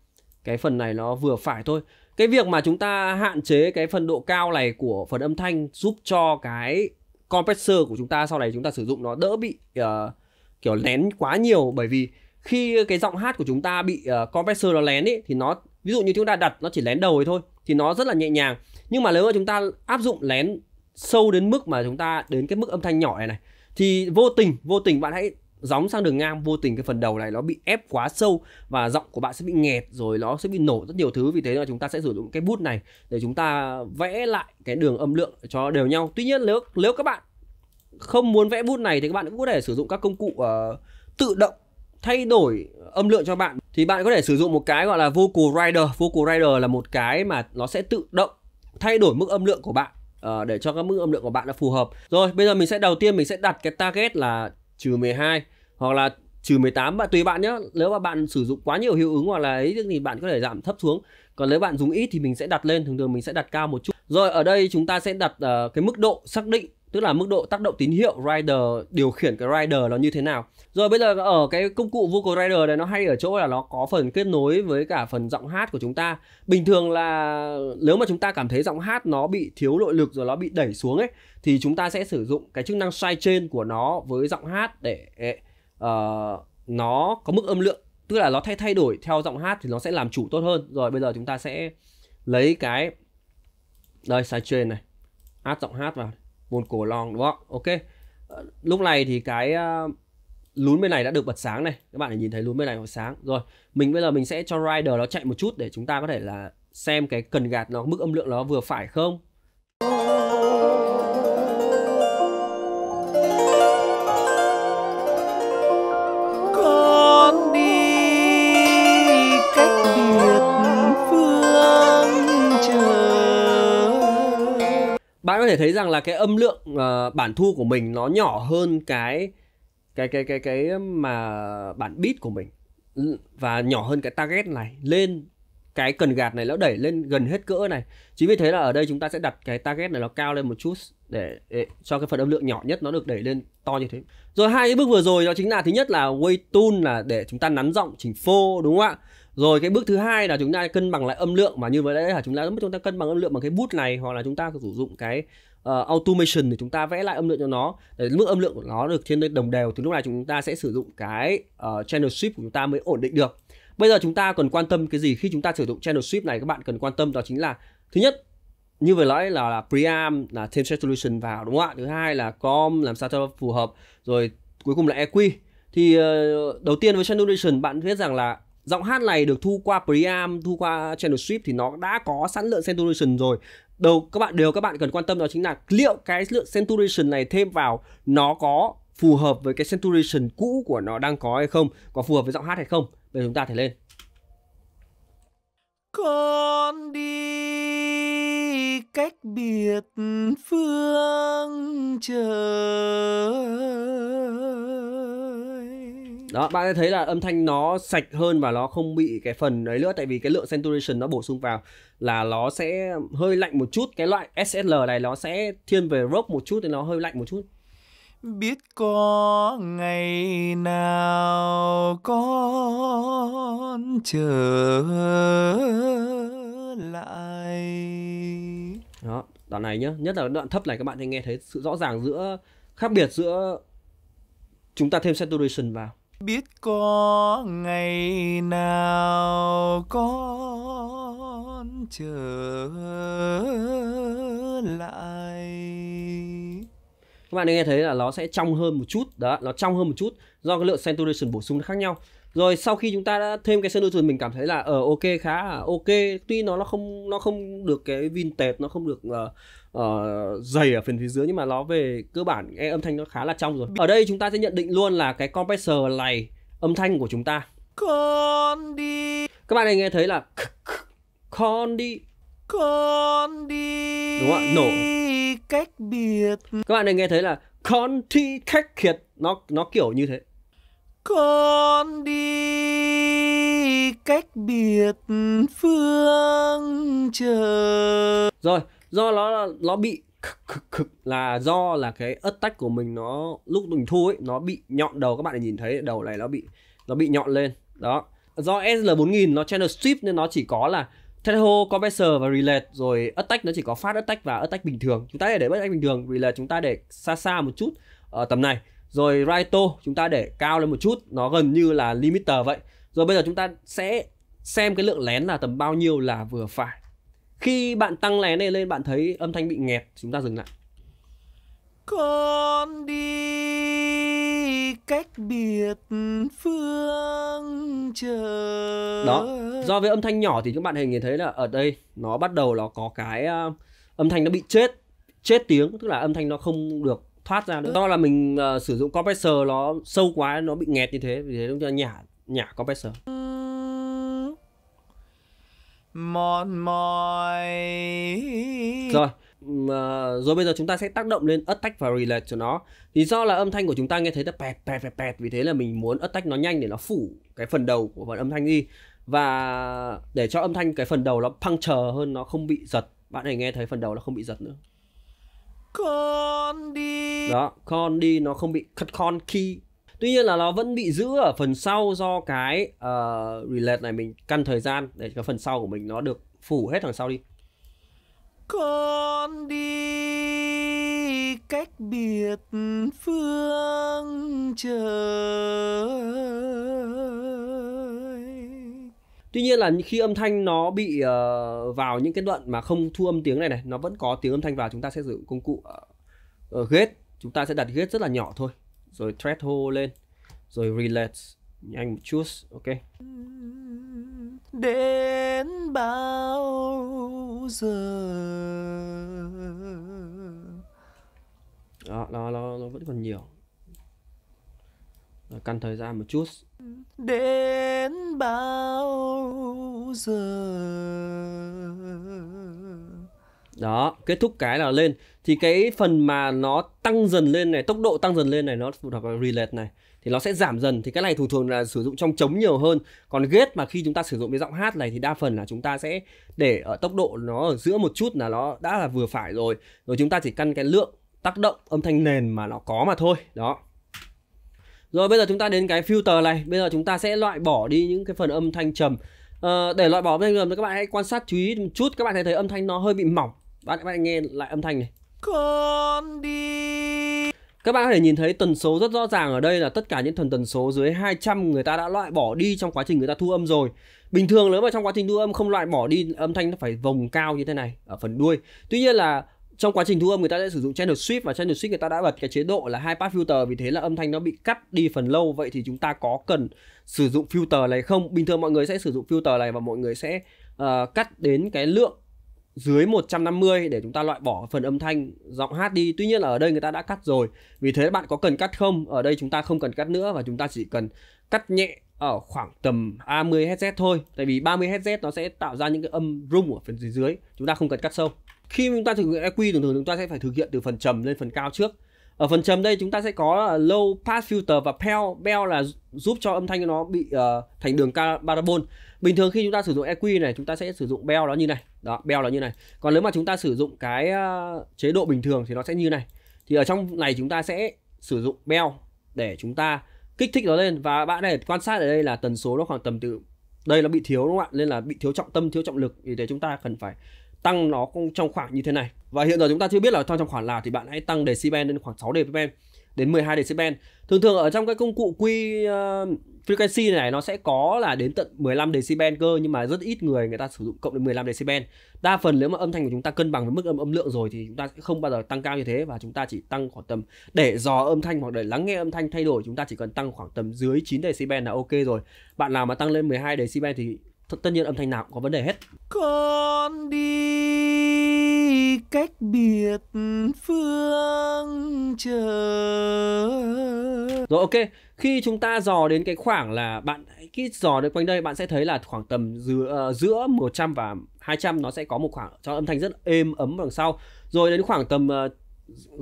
cái phần này nó vừa phải thôi cái việc mà chúng ta hạn chế cái phần độ cao này của phần âm thanh giúp cho cái compressor của chúng ta sau này chúng ta sử dụng nó đỡ bị uh, kiểu lén quá nhiều. Bởi vì khi cái giọng hát của chúng ta bị uh, compressor nó lén ấy thì nó ví dụ như chúng ta đặt nó chỉ lén đầu thôi thì nó rất là nhẹ nhàng. Nhưng mà nếu mà chúng ta áp dụng lén sâu đến mức mà chúng ta đến cái mức âm thanh nhỏ này này thì vô tình vô tình bạn hãy gióng sang đường ngang vô tình cái phần đầu này nó bị ép quá sâu và giọng của bạn sẽ bị nghẹt rồi nó sẽ bị nổ rất nhiều thứ. Vì thế là chúng ta sẽ sử dụng cái bút này để chúng ta vẽ lại cái đường âm lượng cho đều nhau. Tuy nhiên nếu nếu các bạn không muốn vẽ bút này thì các bạn cũng có thể sử dụng các công cụ uh, tự động thay đổi âm lượng cho bạn. Thì bạn có thể sử dụng một cái gọi là vocal rider. Vocal rider là một cái mà nó sẽ tự động thay đổi mức âm lượng của bạn uh, để cho các mức âm lượng của bạn nó phù hợp. Rồi, bây giờ mình sẽ đầu tiên mình sẽ đặt cái target là trừ 12 hoặc là trừ 18 bạn tùy bạn nhé. Nếu mà bạn sử dụng quá nhiều hiệu ứng hoặc là ấy thì bạn có thể giảm thấp xuống. Còn nếu bạn dùng ít thì mình sẽ đặt lên, thường thường mình sẽ đặt cao một chút. Rồi ở đây chúng ta sẽ đặt uh, cái mức độ xác định tức là mức độ tác động tín hiệu rider điều khiển cái rider nó như thế nào rồi bây giờ ở cái công cụ vocal rider này nó hay ở chỗ là nó có phần kết nối với cả phần giọng hát của chúng ta bình thường là nếu mà chúng ta cảm thấy giọng hát nó bị thiếu nội lực rồi nó bị đẩy xuống ấy thì chúng ta sẽ sử dụng cái chức năng side trên của nó với giọng hát để uh, nó có mức âm lượng tức là nó thay thay đổi theo giọng hát thì nó sẽ làm chủ tốt hơn. Rồi bây giờ chúng ta sẽ lấy cái đây side trên này áp giọng hát vào một cổ long đúng không? Ok. Ờ, lúc này thì cái uh, lún bên này đã được bật sáng này. Các bạn nhìn thấy lún bên này bật sáng. Rồi mình bây giờ mình sẽ cho rider nó chạy một chút để chúng ta có thể là xem cái cần gạt nó mức âm lượng nó vừa phải không? Bạn có thể thấy rằng là cái âm lượng uh, bản thu của mình nó nhỏ hơn cái cái cái cái cái mà bản beat của mình. Và nhỏ hơn cái target này. Lên cái cần gạt này nó đẩy lên gần hết cỡ này. Chính vì thế là ở đây chúng ta sẽ đặt cái target này nó cao lên một chút để, để cho cái phần âm lượng nhỏ nhất nó được đẩy lên to như thế. Rồi hai cái bước vừa rồi đó chính là thứ nhất là weight tune là để chúng ta nắn giọng chỉnh phô đúng không ạ? Rồi cái bước thứ hai là chúng ta cân bằng lại âm lượng mà như vậy đấy là chúng ta chúng ta cân bằng âm lượng bằng cái bút này hoặc là chúng ta sử dụng cái uh, automation để chúng ta vẽ lại âm lượng cho nó. Để mức âm lượng của nó được trên đồng đều thì lúc này chúng ta sẽ sử dụng cái uh, channel sweep của chúng ta mới ổn định được. Bây giờ chúng ta cần quan tâm cái gì? Khi chúng ta sử dụng channel sweep này các bạn cần quan tâm đó chính là thứ nhất như vừa nói là, là preamp là thêm saturation vào đúng không ạ? Thứ hai là com làm sao cho phù hợp. Rồi cuối cùng là eq thì uh, đầu tiên với saturation bạn biết rằng là giọng hát này được thu qua preamp thu qua channel strip thì nó đã có sẵn lượng saturation rồi. Đầu, các bạn đều các bạn cần quan tâm đó chính là liệu cái lượng saturation này thêm vào nó có phù hợp với cái saturation cũ của nó đang có hay không, có phù hợp với giọng hát hay không? Bây giờ chúng ta thể lên. Con đi cách biệt phương trời đó. Bạn sẽ thấy là âm thanh nó sạch hơn và nó không bị cái phần đấy nữa tại vì cái lượng saturation nó bổ sung vào là nó sẽ hơi lạnh một chút. Cái loại SSL này nó sẽ thiên về rock một chút thì nó hơi lạnh một chút. Biết có ngày nào con trở lại. Đó đoạn này nhá. Nhất là đoạn thấp này các bạn sẽ nghe thấy sự rõ ràng giữa khác biệt giữa chúng ta thêm saturation vào biết có ngày nào con trở lại. Các bạn nghe thấy là nó sẽ trong hơn một chút, đó, nó trong hơn một chút do cái lượng saturation bổ sung nó khác nhau rồi sau khi chúng ta đã thêm cái saturation mình cảm thấy là ở uh, ok khá là ok. Tuy nó nó không nó không được cái vintage nó không được uh, uh, dày ở phần phía dưới nhưng mà nó về cơ bản nghe âm thanh nó khá là trong rồi. Ở đây chúng ta sẽ nhận định luôn là cái compressor này âm thanh của chúng ta. Con đi. Các bạn này nghe thấy là con đi. Con đi. Đúng không ạ? Nổ. Cách biệt. Các bạn này nghe thấy là con thi khách khiệt. Nó nó kiểu như thế con đi cách biệt phương trời. Rồi do nó nó bị là do là cái ớt tách của mình nó lúc mình thu ấy nó bị nhọn đầu các bạn nhìn thấy đầu này nó bị nó bị nhọn lên. Đó. Do SL4000 nó channel strip nên nó chỉ có là Tahoe, compressor và relay. Rồi attack nó chỉ có phát attack và attack bình thường. Chúng ta để attack bình thường relay chúng ta để xa xa một chút ở tầm này rồi Raito chúng ta để cao lên một chút. Nó gần như là limiter vậy. Rồi bây giờ chúng ta sẽ xem cái lượng lén là tầm bao nhiêu là vừa phải. Khi bạn tăng lén này lên bạn thấy âm thanh bị nghẹt. Chúng ta dừng lại. Con đi cách biệt phương trời. Đó do với âm thanh nhỏ thì các bạn hình nhìn thấy là ở đây nó bắt đầu nó có cái uh, âm thanh nó bị chết chết tiếng. Tức là âm thanh nó không được thoát ra nữa do là mình uh, sử dụng compressor nó sâu quá nó bị nghẹt như thế vì thế chúng ta nhả nhả compressor. Mòn mỏi. Rồi uh, rồi bây giờ chúng ta sẽ tác động lên attack và relate cho nó. Thì do là âm thanh của chúng ta nghe thấy là pẹt pẹt pẹt pẹt vì thế là mình muốn attack nó nhanh để nó phủ cái phần đầu của phần âm thanh đi. Và để cho âm thanh cái phần đầu nó puncture hơn nó không bị giật. Bạn này nghe thấy phần đầu nó không bị giật nữa con đi. Đó con đi nó không bị con key tuy nhiên là nó vẫn bị giữ ở phần sau do cái uh, relate này mình căn thời gian. Để cái phần sau của mình nó được phủ hết thằng sau đi. Con đi cách biệt phương trời Tuy nhiên là khi âm thanh nó bị uh, vào những cái đoạn mà không thu âm tiếng này này, nó vẫn có tiếng âm thanh vào chúng ta sẽ sử dụng công cụ uh, gate, chúng ta sẽ đặt gate rất là nhỏ thôi. Rồi threshold lên, rồi relate nhanh một chút, ok. Đến bao giờ Đó, nó, nó, nó vẫn còn nhiều. Rồi, căn thời gian một chút. Đến bao giờ? Đó, kết thúc cái là lên. Thì cái phần mà nó tăng dần lên này, tốc độ tăng dần lên này, nó phụ thuộc vào relate này. Thì nó sẽ giảm dần. Thì cái này thường thường là sử dụng trong trống nhiều hơn. Còn ghét mà khi chúng ta sử dụng cái giọng hát này thì đa phần là chúng ta sẽ để ở tốc độ nó ở giữa một chút là nó đã là vừa phải rồi. Rồi chúng ta chỉ căn cái lượng tác động âm thanh nền mà nó có mà thôi. Đó rồi bây giờ chúng ta đến cái filter này. Bây giờ chúng ta sẽ loại bỏ đi những cái phần âm thanh trầm. À, để loại bỏ âm thanh trầm thì các bạn hãy quan sát chú ý một chút. Các bạn thấy thấy âm thanh nó hơi bị mỏng. Bạn các bạn nghe lại âm thanh này. Con đi. Các bạn có thể nhìn thấy tần số rất rõ ràng ở đây là tất cả những thần tần số dưới 200 người ta đã loại bỏ đi trong quá trình người ta thu âm rồi. Bình thường nếu mà trong quá trình thu âm không loại bỏ đi âm thanh nó phải vòng cao như thế này ở phần đuôi. Tuy nhiên là trong quá trình thu âm người ta sẽ sử dụng channel shift và channel shift người ta đã bật cái chế độ là high pass filter vì thế là âm thanh nó bị cắt đi phần lâu. Vậy thì chúng ta có cần sử dụng filter này không? Bình thường mọi người sẽ sử dụng filter này và mọi người sẽ uh, cắt đến cái lượng dưới 150 để chúng ta loại bỏ phần âm thanh giọng hát đi. Tuy nhiên là ở đây người ta đã cắt rồi. Vì thế bạn có cần cắt không? Ở đây chúng ta không cần cắt nữa và chúng ta chỉ cần cắt nhẹ ở khoảng tầm 30 Hz thôi. Tại vì 30 Hz nó sẽ tạo ra những cái âm rung ở phần dưới dưới. Chúng ta không cần cắt sâu khi chúng ta thực hiện EQ thường thường chúng ta sẽ phải thực hiện từ phần trầm lên phần cao trước. Ở phần trầm đây chúng ta sẽ có low pass filter và bell bell là giúp cho âm thanh nó bị uh, thành đường parabol bình thường khi chúng ta sử dụng EQ này chúng ta sẽ sử dụng bell nó như này. Đó bell là như này. Còn nếu mà chúng ta sử dụng cái uh, chế độ bình thường thì nó sẽ như này. Thì ở trong này chúng ta sẽ sử dụng bell để chúng ta kích thích nó lên. Và bạn này quan sát ở đây là tần số nó khoảng tầm từ đây nó bị thiếu đúng không ạ? Nên là bị thiếu trọng tâm thiếu trọng lực vì thế chúng ta cần phải tăng nó trong khoảng như thế này. Và hiện giờ chúng ta chưa biết là trong khoảng nào thì bạn hãy tăng decibel lên khoảng 6 decibel đến 12 decibel. Thường thường ở trong cái công cụ quy uh, ờ, frequency này nó sẽ có là đến tận 15 decibel cơ nhưng mà rất ít người người ta sử dụng cộng đến 15 decibel. Đa phần nếu mà âm thanh của chúng ta cân bằng với mức âm âm lượng rồi thì chúng ta sẽ không bao giờ tăng cao như thế và chúng ta chỉ tăng khoảng tầm để dò âm thanh hoặc để lắng nghe âm thanh thay đổi chúng ta chỉ cần tăng khoảng tầm dưới 9 decibel là ok rồi. Bạn nào mà tăng lên 12 decibel thì tất nhiên âm thanh nào cũng có vấn đề hết. Con đi cách biệt phương trời rồi ok. Khi chúng ta dò đến cái khoảng là bạn cái dò đến quanh đây bạn sẽ thấy là khoảng tầm giữa uh, giữa 100 và 200 nó sẽ có một khoảng cho âm thanh rất êm ấm đằng sau. Rồi đến khoảng tầm uh,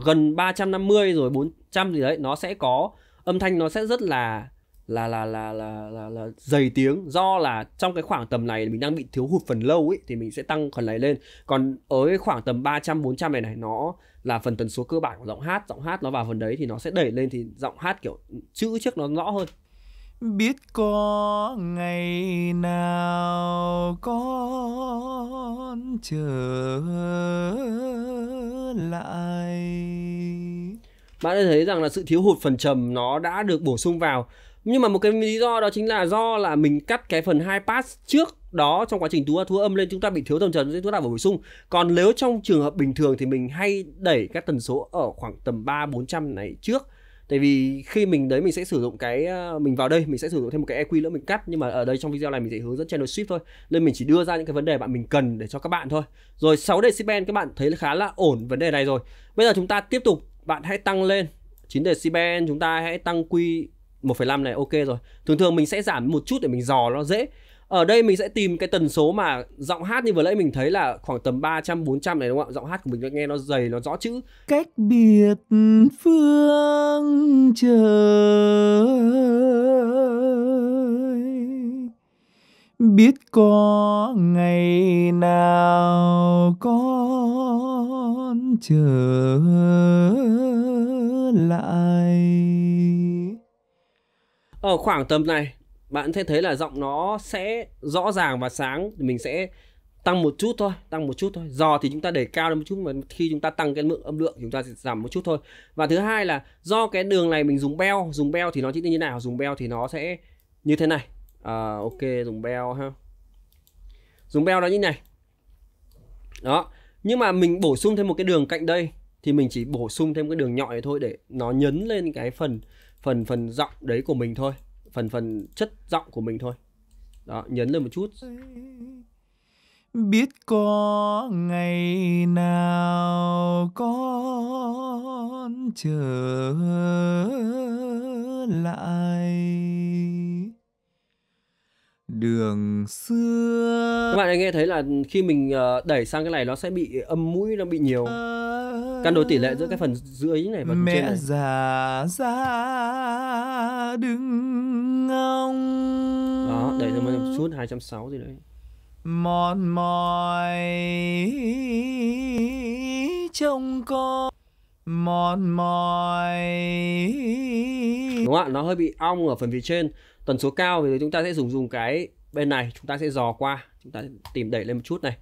gần 350 rồi 400 gì đấy nó sẽ có âm thanh nó sẽ rất là là là là là là, là dày tiếng. Do là trong cái khoảng tầm này mình đang bị thiếu hụt phần lâu ấy thì mình sẽ tăng phần này lên. Còn ở cái khoảng tầm 300 400 này này nó là phần tần số cơ bản của giọng hát. Giọng hát nó vào phần đấy thì nó sẽ đẩy lên thì giọng hát kiểu chữ trước nó rõ hơn. Biết có ngày nào con trở lại. Bạn sẽ thấy rằng là sự thiếu hụt phần trầm nó đã được bổ sung vào nhưng mà một cái lý do đó chính là do là mình cắt cái phần hai pass trước đó trong quá trình thu thu âm lên, chúng ta bị thiếu tầm trần nên chúng ta bổ sung. Còn nếu trong trường hợp bình thường thì mình hay đẩy các tần số ở khoảng tầm ba, bốn trăm này trước. Tại vì khi mình đấy mình sẽ sử dụng cái ờ, mình vào đây, mình sẽ sử dụng thêm một cái EQ nữa mình cắt. Nhưng mà ở đây trong video này mình sẽ hướng dẫn channel shift thôi. Nên mình chỉ đưa ra những cái vấn đề bạn mình cần để cho các bạn thôi. Rồi 6 decibel, các bạn thấy khá là ổn vấn đề này rồi. Bây giờ chúng ta tiếp tục. Bạn hãy tăng lên 9 decibel, chúng ta hãy tăng quy 1,5 này ok rồi thường thường mình sẽ giảm một chút để mình dò nó dễ ở đây mình sẽ tìm cái tần số mà giọng hát như vừa nãy mình thấy là khoảng tầm 300 400 này đúng không ạ? Giọng hát của mình nghe nó dày nó rõ chữ. cách biệt phương trời biết có ngày nào con trở lại ở khoảng tầm này bạn sẽ thấy là giọng nó sẽ rõ ràng và sáng thì mình sẽ tăng một chút thôi tăng một chút thôi. Dò thì chúng ta để cao lên một chút mà khi chúng ta tăng cái lượng âm lượng chúng ta sẽ giảm một chút thôi. Và thứ hai là do cái đường này mình dùng beo dùng beo thì nó chỉ như thế nào? Dùng beo thì nó sẽ như thế này. À, ok dùng beo ha. Dùng beo nó như này. Đó nhưng mà mình bổ sung thêm một cái đường cạnh đây thì mình chỉ bổ sung thêm cái đường nhọn này thôi để nó nhấn lên cái phần phần phần giọng đấy của mình thôi. Phần phần chất giọng của mình thôi. Đó, nhấn lên một chút. Biết có ngày nào con trở lại đường xưa. Các bạn nghe thấy là khi mình ờ, đẩy sang cái này nó sẽ bị âm mũi nó bị nhiều. Cân đối tỷ lệ giữa cái phần dưới này và phần trên mẹ này. già ra đứng ngóng đó đẩy thêm một chút 260 gì đấy. Mòn mỏi trông con mòn mỏi đúng không ạ? Nó hơi bị ong ở phần phía trên tần số cao thì chúng ta sẽ dùng dùng cái bên này chúng ta sẽ dò qua chúng ta tìm đẩy lên một chút này.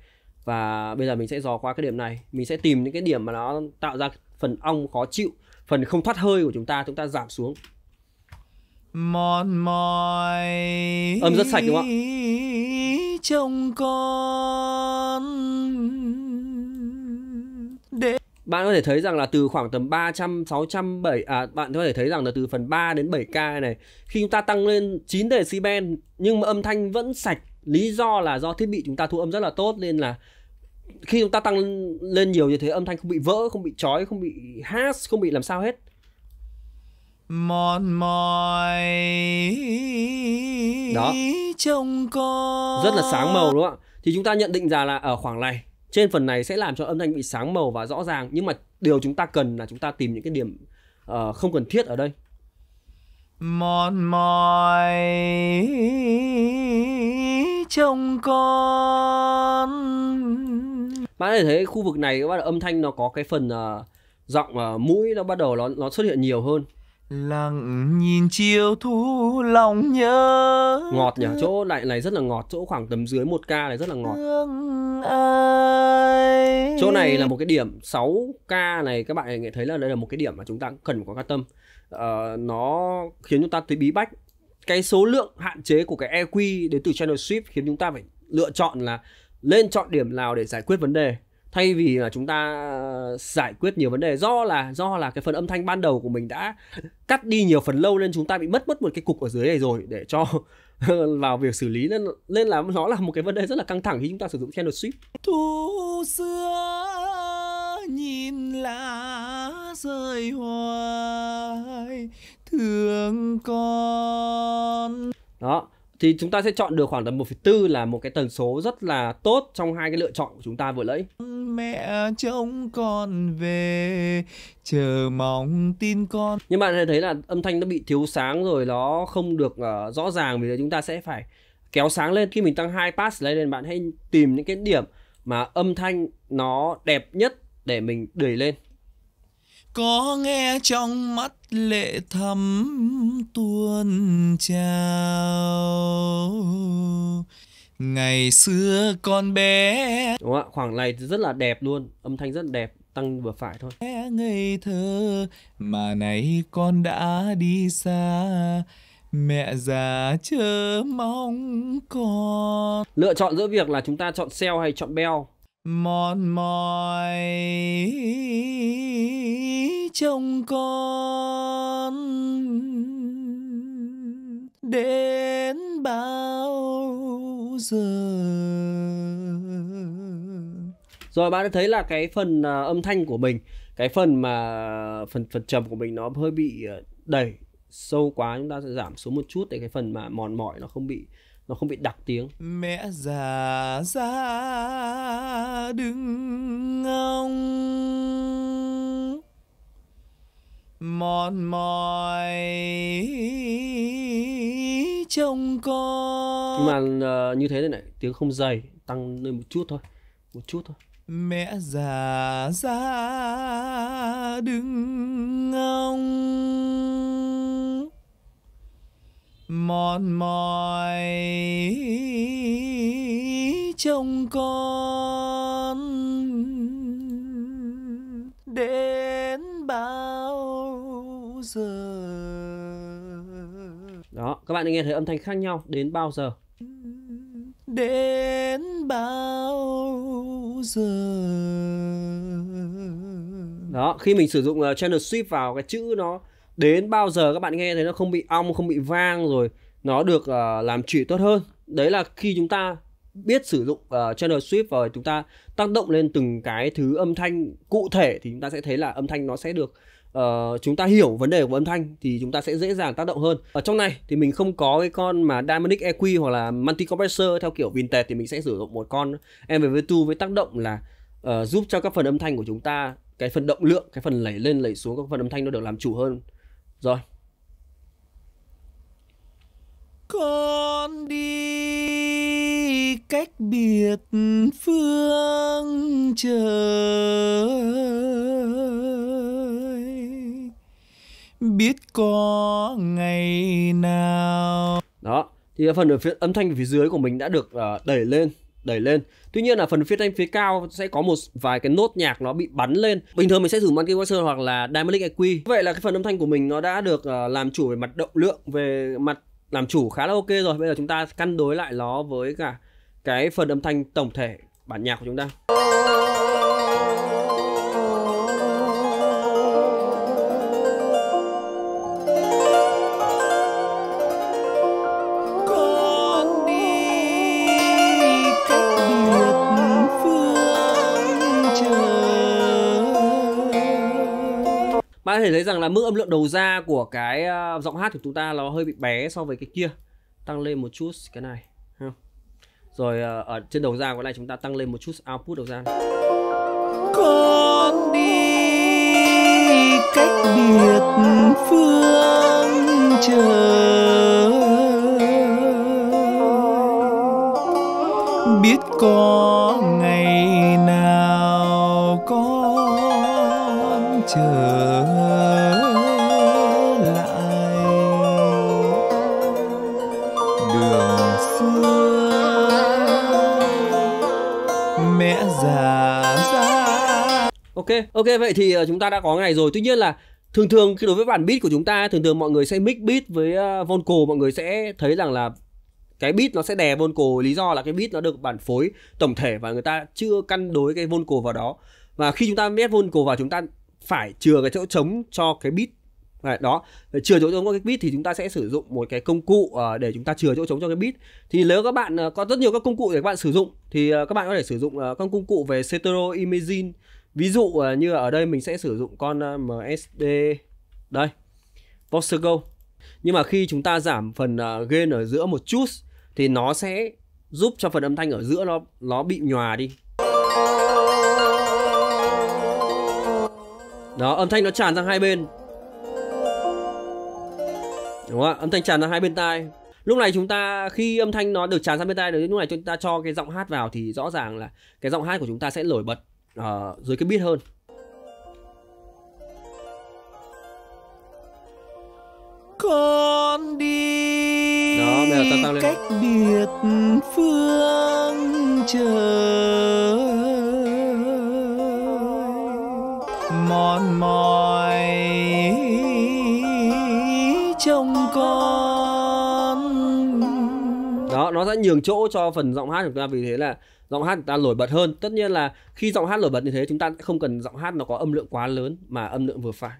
Và bây giờ mình sẽ dò qua cái điểm này. Mình sẽ tìm những cái điểm mà nó tạo ra phần ong khó chịu phần không thoát hơi của chúng ta chúng ta giảm xuống. Mòn mỏi Âm rất sạch đúng không trông con bạn có thể thấy rằng là từ khoảng tầm 300 600 7 à bạn có thể thấy rằng là từ phần 3 đến 7k này khi chúng ta tăng lên 9 decibel nhưng mà âm thanh vẫn sạch lý do là do thiết bị chúng ta thu âm rất là tốt nên là khi chúng ta tăng lên nhiều như thế âm thanh không bị vỡ không bị chói không bị hát không bị làm sao hết mòn mỏi Đó. trông con rất là sáng màu đúng không ạ thì chúng ta nhận định ra là ở khoảng này trên phần này sẽ làm cho âm thanh bị sáng màu và rõ ràng nhưng mà điều chúng ta cần là chúng ta tìm những cái điểm ờ, không cần thiết ở đây. Mòn mỏi trông con. Bạn có thể thấy khu vực này các bạn âm thanh nó có cái phần ờ, giọng ờ, mũi nó bắt đầu nó nó xuất hiện nhiều hơn lặng nhìn chiều thu lòng nhớ. Ngọt nhỉ? Chỗ lại này rất là ngọt chỗ khoảng tầm dưới 1k này rất là ngọt. Ai? Chỗ này là một cái điểm 6k này các bạn nghe thấy là đây là một cái điểm mà chúng ta cần có quan tâm. Ờ, nó khiến chúng ta thấy bí bách. Cái số lượng hạn chế của cái EQ đến từ channel shift khiến chúng ta phải lựa chọn là lên chọn điểm nào để giải quyết vấn đề thay vì là chúng ta giải quyết nhiều vấn đề do là do là cái phần âm thanh ban đầu của mình đã cắt đi nhiều phần lâu nên chúng ta bị mất mất một cái cục ở dưới này rồi để cho vào việc xử lý nên nên là nó là một cái vấn đề rất là căng thẳng khi chúng ta sử dụng channel shift thu xưa nhìn lá rơi hoài thương con. Đó thì chúng ta sẽ chọn được khoảng tầm 1,4 là một cái tần số rất là tốt trong hai cái lựa chọn của chúng ta vừa nãy. Mẹ trông con về chờ mong tin con. Nhưng bạn thấy là âm thanh nó bị thiếu sáng rồi nó không được ờ, rõ ràng. Vì thế chúng ta sẽ phải kéo sáng lên. Khi mình tăng hai pass lên nên bạn hãy tìm những cái điểm mà âm thanh nó đẹp nhất để mình đẩy lên có nghe trong mắt lệ thắm tuôn trào. Ngày xưa con bé đúng ạ? Khoảng này rất là đẹp luôn âm thanh rất đẹp tăng vừa phải thôi. Ngây thơ mà nay con đã đi xa. Mẹ già chờ mong con. Lựa chọn giữa việc là chúng ta chọn cell hay chọn bell mòn mỏi trông con đến bao giờ? Rồi bạn đã thấy là cái phần à, âm thanh của mình, cái phần mà phần phần trầm của mình nó hơi bị à, đẩy sâu quá, chúng ta sẽ giảm xuống một chút để cái phần mà mòn mỏi nó không bị nó không bị đặc tiếng. mẹ già ra đứng ngóng mòn mỏi trông con Nhưng mà à, như thế này này, tiếng không dày, tăng lên một chút thôi. Một chút thôi. mẹ già ra đứng ngóng mòn mỏi trông con đến bao giờ Đó, các bạn nghe thấy âm thanh khác nhau đến bao giờ? đến bao giờ Đó, khi mình sử dụng uh, channel sweep vào cái chữ nó đến bao giờ các bạn nghe thấy nó không bị ong, không bị vang rồi nó được uh, làm chỉ tốt hơn. Đấy là khi chúng ta biết sử dụng uh, channel sweep và chúng ta tác động lên từng cái thứ âm thanh cụ thể thì chúng ta sẽ thấy là âm thanh nó sẽ được uh, chúng ta hiểu vấn đề của âm thanh thì chúng ta sẽ dễ dàng tác động hơn ở trong này thì mình không có cái con mà Dynamic EQ hoặc là multi compressor theo kiểu vintage thì mình sẽ sử dụng một con MVV2 với tác động là uh, giúp cho các phần âm thanh của chúng ta cái phần động lượng cái phần lẩy lên lẩy xuống các phần âm thanh nó được làm chủ hơn rồi. Con đi cách biệt phương trời. Biết có ngày nào. Đó thì phần ở phía âm thanh ở phía dưới của mình đã được uh, đẩy lên đẩy lên. Tuy nhiên là phần phía thanh phía cao sẽ có một vài cái nốt nhạc nó bị bắn lên. Bình thường mình sẽ dùng monkey Watcher hoặc là dynamic EQ vậy là cái phần âm thanh của mình nó đã được uh, làm chủ về mặt động lượng về mặt làm chủ khá là ok rồi. Bây giờ chúng ta cân đối lại nó với cả cái phần âm thanh tổng thể bản nhạc của chúng ta. Có thể thấy rằng là mức âm lượng đầu ra của cái ờ, giọng hát của chúng ta nó hơi bị bé so với cái kia. Tăng lên một chút, cái này rồi ờ, ở trên đầu ra của này chúng ta tăng lên một chút output đầu ra con đi cách biệt phương trời. Biết con ok ok vậy thì ờ, chúng ta đã có ngày rồi. Tuy nhiên là thường thường khi đối với bản beat của chúng ta thường thường mọi người sẽ mix beat với uh, vocal. Mọi người sẽ thấy rằng là cái beat nó sẽ đè vocal. Lý do là cái beat nó được bản phối tổng thể và người ta chưa cân đối cái vocal vào đó. Và khi chúng ta mét vocal vào chúng ta phải chừa cái chỗ trống cho cái beat. Đấy, đó. Chừa chỗ trống cho cái beat thì chúng ta sẽ sử dụng một cái công cụ uh, để chúng ta chừa chỗ trống cho cái beat. Thì nếu các bạn uh, có rất nhiều các công cụ để các bạn sử dụng thì uh, các bạn có thể sử dụng uh, các công cụ về stereo imaging ví dụ ờ, như ở đây mình sẽ sử dụng con ờ, MSD đây Voxergo nhưng mà khi chúng ta giảm phần ờ, gain ở giữa một chút thì nó sẽ giúp cho phần âm thanh ở giữa nó nó bị nhòa đi. Đó, âm thanh nó tràn sang hai bên. Đúng không âm thanh tràn sang hai bên tai. Lúc này chúng ta, khi âm thanh nó được tràn sang bên tai đến lúc này chúng ta cho cái giọng hát vào thì rõ ràng là cái giọng hát của chúng ta sẽ nổi bật uh, dưới cái beat hơn. Con đi đó bây giờ tăng lên. cách biệt phương trời. Mòn mỏi đó nó sẽ nhường chỗ cho phần giọng hát của chúng ta vì thế là giọng hát chúng ta nổi bật hơn. Tất nhiên là khi giọng hát nổi bật như thế chúng ta không cần giọng hát nó có âm lượng quá lớn mà âm lượng vừa phải.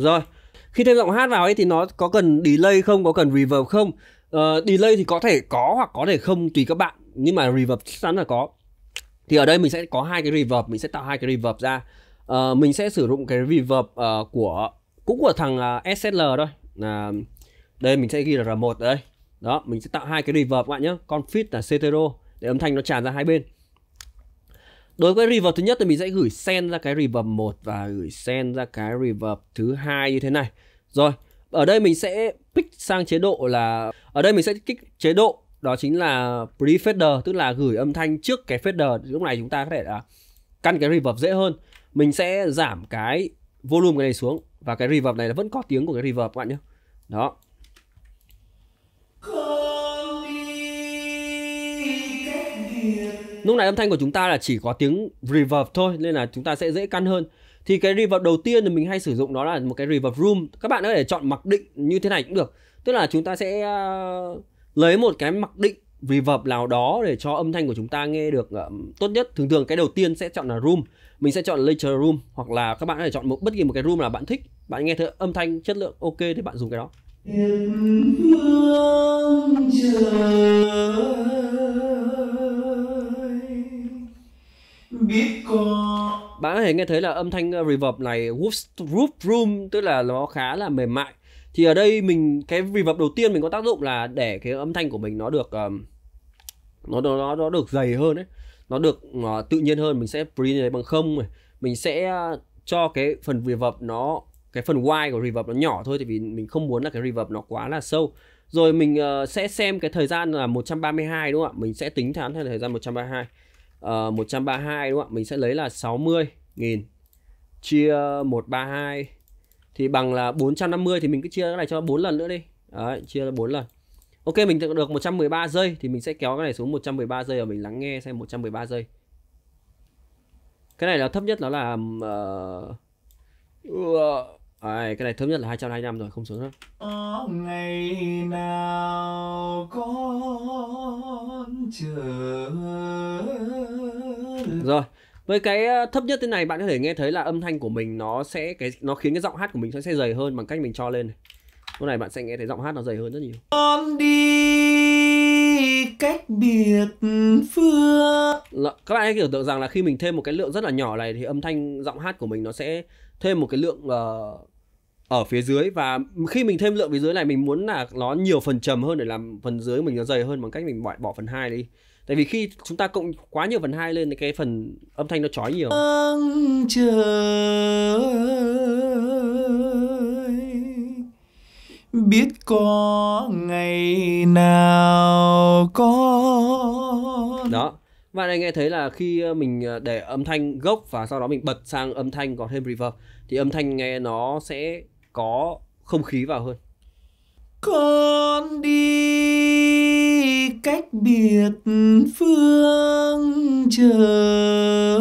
Rồi khi thêm giọng hát vào ấy thì nó có cần delay không có cần reverb không? Uh, delay thì có thể có hoặc có thể không tùy các bạn. Nhưng mà reverb chắc chắn là có. Thì ở đây mình sẽ có hai cái reverb mình sẽ tạo hai cái reverb ra uh, mình sẽ sử dụng cái reverb uh, của cũng của thằng ờ, uh, SSL thôi. Là đây mình sẽ ghi là R1 đây. Đó mình sẽ tạo hai cái reverb các bạn nhé confit là stereo để âm thanh nó tràn ra hai bên. Đối với reverb thứ nhất thì mình sẽ gửi send ra cái reverb một và gửi send ra cái reverb thứ hai như thế này. Rồi ở đây mình sẽ pick sang chế độ là ở đây mình sẽ kích chế độ đó chính là pre-fader tức là gửi âm thanh trước cái fader. Lúc này chúng ta có thể là căn cái reverb dễ hơn mình sẽ giảm cái volume cái này xuống và cái reverb này là vẫn có tiếng của cái reverb các bạn nhé. Đó. Lúc này âm thanh của chúng ta là chỉ có tiếng reverb thôi nên là chúng ta sẽ dễ căn hơn. Thì cái reverb đầu tiên thì mình hay sử dụng đó là một cái reverb room. Các bạn có thể chọn mặc định như thế này cũng được. Tức là chúng ta sẽ uh, lấy một cái mặc định reverb nào đó để cho âm thanh của chúng ta nghe được uh, tốt nhất. Thường thường cái đầu tiên sẽ chọn là room mình sẽ chọn later room hoặc là các bạn có thể chọn một bất kỳ một cái room nào bạn thích. Bạn nghe thấy âm thanh chất lượng ok thì bạn dùng cái đó. Bạn có thể nghe thấy là âm thanh ờ, reverb này woof roof room tức là nó khá là mềm mại. Thì ở đây mình cái reverb đầu tiên mình có tác dụng là để cái âm thanh của mình nó được um, nó nó nó được dày hơn đấy nó được uh, tự nhiên hơn mình sẽ print này bằng không này. Mình sẽ ờ, cho cái phần reverb nó cái phần wide của reverb nó nhỏ thôi thì vì mình không muốn là cái reverb nó quá là sâu. Rồi mình uh, sẽ xem cái thời gian là 132 đúng không ạ? Mình sẽ tính thán theo thời gian 132 uh, 132 đúng không ạ? Mình sẽ lấy là 60 nghìn. Chia 132 thì bằng là 450 thì mình cứ chia cái này cho 4 lần nữa đi. Đấy, chia ra 4 lần. Ok mình được 113 giây thì mình sẽ kéo cái này xuống 113 giây và mình lắng nghe xem 113 giây. Cái này là thấp nhất nó là uh, à, cái này thấp nhất là 225 rồi không xuống nữa. Ngày nào con chờ rồi với cái thấp nhất thế này bạn có thể nghe thấy là âm thanh của mình nó sẽ cái nó khiến cái giọng hát của mình sẽ dày hơn bằng cách mình cho lên này lúc này bạn sẽ nghe thấy giọng hát nó dày hơn rất nhiều. Con đi cách biệt phương L- các bạn hãy tưởng tượng rằng là khi mình thêm một cái lượng rất là nhỏ này thì âm thanh giọng hát của mình nó sẽ thêm một cái lượng uh, ở phía dưới. Và khi mình thêm lượng phía dưới này mình muốn là nó nhiều phần trầm hơn để làm phần dưới mình nó dày hơn bằng cách mình bỏ bỏ phần hai đi. Tại vì khi chúng ta cộng quá nhiều phần hai lên thì cái phần âm thanh nó chói nhiều. Trời biết có ngày nào con đó. Bạn này nghe thấy là khi ờ, mình ờ, để âm thanh gốc và sau đó mình bật sang âm thanh có thêm reverb thì âm thanh nghe nó sẽ có không khí vào hơn. Con đi cách biệt phương trời.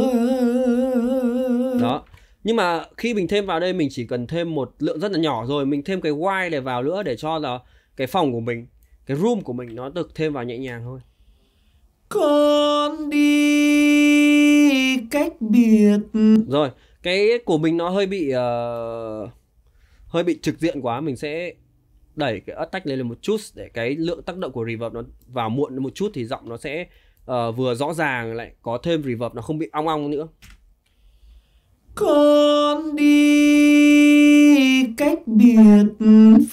Đó nhưng mà khi mình thêm vào đây mình chỉ cần thêm một lượng rất là nhỏ rồi mình thêm cái wide này vào nữa để cho là cái phòng của mình cái room của mình nó được thêm vào nhẹ nhàng thôi. Con đi cách biệt. Rồi cái của mình nó hơi bị uh, hơi bị trực diện quá. Mình sẽ đẩy cái attack lên một chút để cái lượng tác động của reverb nó vào muộn một chút thì giọng nó sẽ uh, vừa rõ ràng lại có thêm reverb nó không bị ong ong nữa con đi cách biệt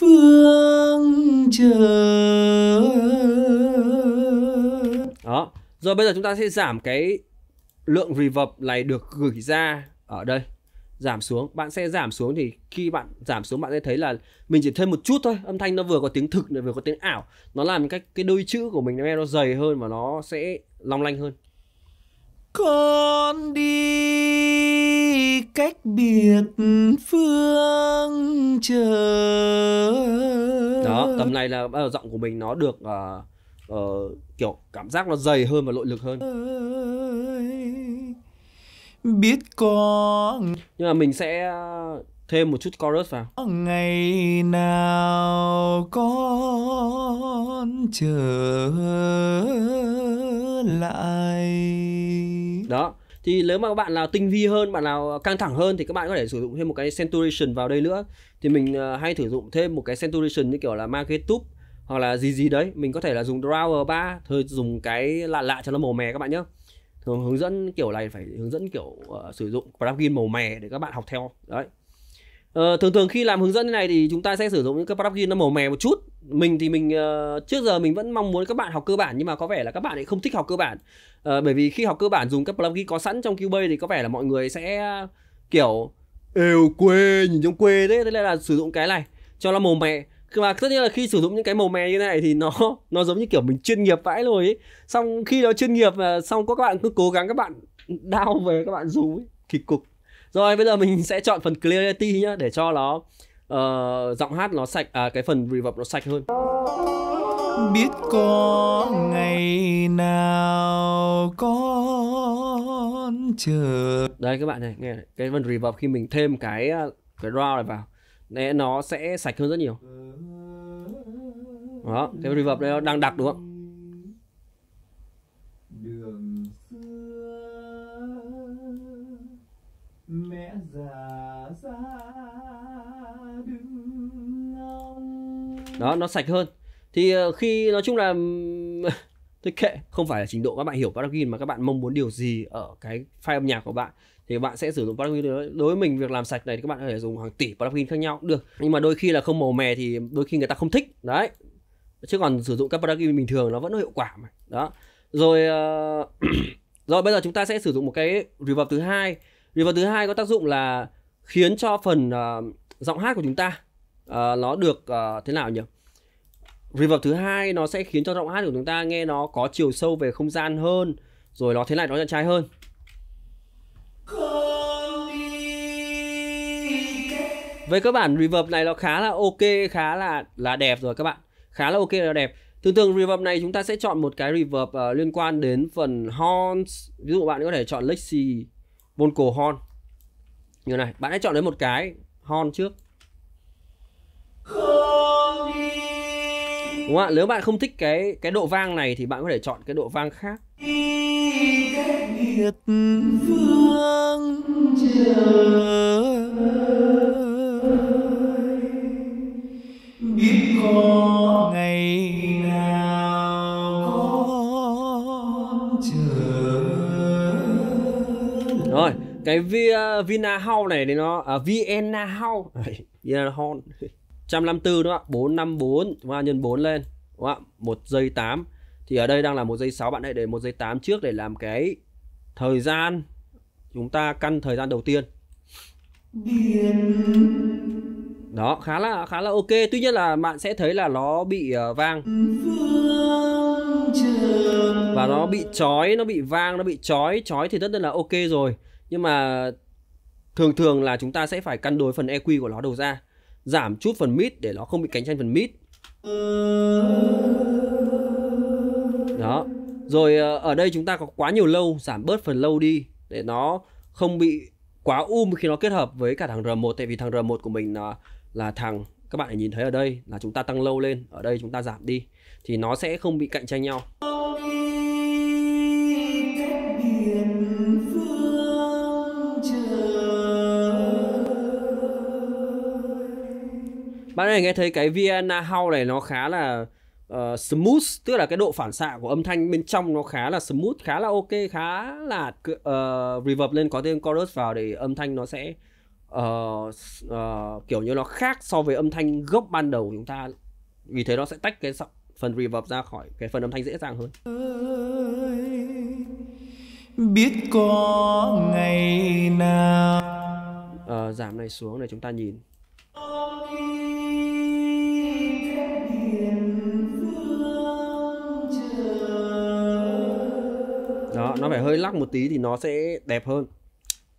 phương chờ đó. Rồi bây giờ chúng ta sẽ giảm cái lượng reverb này được gửi ra ở đây. Giảm xuống. Bạn sẽ giảm xuống thì khi bạn giảm xuống bạn sẽ thấy là mình chỉ thêm một chút thôi. Âm thanh nó vừa có tiếng thực lại vừa có tiếng ảo. Nó làm cách cái đôi chữ của mình nó nghe nó dày hơn và nó sẽ long lanh hơn con đi cách biệt phương trời đó tầm này là bắt đầu giọng của mình nó được uh, uh, kiểu cảm giác nó dày hơn và nội lực hơn. Biết có nhưng mà mình sẽ thêm một chút chorus vào. Ngày nào con trở lại? Đó thì nếu mà các bạn nào tinh vi hơn bạn nào căng thẳng hơn thì các bạn có thể sử dụng thêm một cái saturation vào đây nữa. Thì mình uh, hay sử dụng thêm một cái saturation như kiểu là market tube hoặc là gì gì đấy. Mình có thể là dùng drawer 3 thôi dùng cái lạ lạ cho nó màu mè các bạn nhé thường hướng dẫn kiểu này phải hướng dẫn kiểu uh, sử dụng plugin màu mè để các bạn học theo. Đấy uh, thường thường khi làm hướng dẫn như này thì chúng ta sẽ sử dụng những cái plugin nó màu mè một chút. Mình thì mình uh, trước giờ mình vẫn mong muốn các bạn học cơ bản nhưng mà có vẻ là các bạn lại không thích học cơ bản. Uh, bởi vì khi học cơ bản dùng các plugin có sẵn trong Cubase thì có vẻ là mọi người sẽ kiểu đều quê nhìn trong quê đấy thế nên là sử dụng cái này cho nó màu mè. Mà tất nhiên là khi sử dụng những cái màu mè như thế này thì nó nó giống như kiểu mình chuyên nghiệp vãi rồi ấy. Xong khi nó chuyên nghiệp xong có các bạn cứ cố gắng các bạn đau về các bạn dùng ấy. Kỳ cục rồi bây giờ mình sẽ chọn phần clarity nhá để cho nó uh, giọng hát nó sạch à cái phần reverb nó sạch hơn. Biết có ngày nào con chờ. Đây các bạn này nghe này. cái phần reverb khi mình thêm cái cái raw này vào Đấy, nó sẽ sạch hơn rất nhiều. Đó cái reverb này nó đang đặc đúng không mẹ già ra đứng đó nó sạch hơn thì ờ, khi nói chung là thích kệ, không phải là trình độ các bạn hiểu plugin mà các bạn mong muốn điều gì ở cái file âm nhạc của bạn thì bạn sẽ sử dụng plugin. Đối với mình việc làm sạch này thì các bạn có thể dùng hàng tỷ plugin khác nhau cũng được. Nhưng mà đôi khi là không màu mè thì đôi khi người ta không thích. Đấy. Chứ còn sử dụng các plugin bình thường nó vẫn hiệu quả mà. Đó. Rồi uh... rồi bây giờ chúng ta sẽ sử dụng một cái reverb thứ hai. Reverb thứ hai có tác dụng là khiến cho phần uh, giọng hát của chúng ta uh, nó được uh, thế nào nhỉ? reverb thứ hai nó sẽ khiến cho giọng hát của chúng ta nghe nó có chiều sâu về không gian hơn rồi nó thế này nó nhận trai hơn. Với các bản reverb này nó khá là ok khá là là đẹp rồi các bạn. Khá là ok là đẹp. Thường thường reverb này chúng ta sẽ chọn một cái reverb uh, liên quan đến phần horns. Ví dụ bạn có thể chọn Lexi vocal horn. Như này, bạn hãy chọn đến một cái horn trước. Đúng không ạ? Nếu bạn không thích cái cái độ vang này thì bạn có thể chọn cái độ vang khác. Biết có ngày nào con chờ? Rồi cái Via, Vina House này thì nó à, Vienna House. Vienna House. 154 đúng không ạ? 454 chúng ta nhân 4 lên đúng không ạ? 1 giây 8 thì ở đây đang là một giây 6 bạn hãy để một giây 8 trước để làm cái thời gian chúng ta căn thời gian đầu tiên. Đó khá là khá là ok. Tuy nhiên là bạn sẽ thấy là nó bị uh, vang và nó bị chói nó bị vang, nó bị chói chói thì tất nhiên là ok rồi. Nhưng mà thường thường là chúng ta sẽ phải cân đối phần EQ của nó đầu ra. Giảm chút phần mid để nó không bị cạnh tranh phần mid. Đó. Rồi ờ, ở đây chúng ta có quá nhiều lâu, giảm bớt phần lâu đi để nó không bị quá um khi nó kết hợp với cả thằng R1 tại vì thằng R1 của mình là là thằng, các bạn nhìn thấy ở đây là chúng ta tăng lâu lên. Ở đây chúng ta giảm đi thì nó sẽ không bị cạnh tranh nhau. Bạn này nghe thấy cái Vienna House này nó khá là uh, smooth tức là cái độ phản xạ của âm thanh bên trong nó khá là smooth khá là ok khá là uh, reverb lên có thêm chorus vào để âm thanh nó sẽ uh, uh, kiểu như nó khác so với âm thanh gốc ban đầu của chúng ta. Vì thế nó sẽ tách cái phần reverb ra khỏi cái phần âm thanh dễ dàng hơn. Biết có ngày nào uh, giảm này xuống để chúng ta nhìn. Đó nó phải hơi lắc một tí thì nó sẽ đẹp hơn.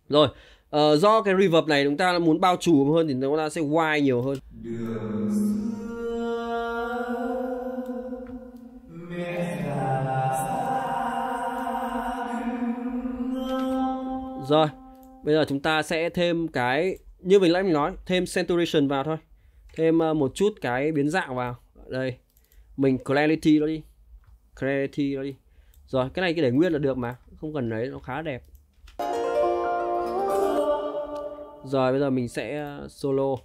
Rồi uh, do cái reverb này chúng ta muốn bao trùm hơn thì chúng ta sẽ wide nhiều hơn rồi, bây giờ chúng ta sẽ thêm cái, như mình nãy mình nói, thêm saturation vào thôi. Thêm ờ, một chút cái biến dạng vào. Đây, mình clarity nó đi. Clarity nó đi. Rồi, cái này cái để nguyên là được mà, không cần đấy nó khá đẹp. Rồi, bây giờ mình sẽ ờ, solo.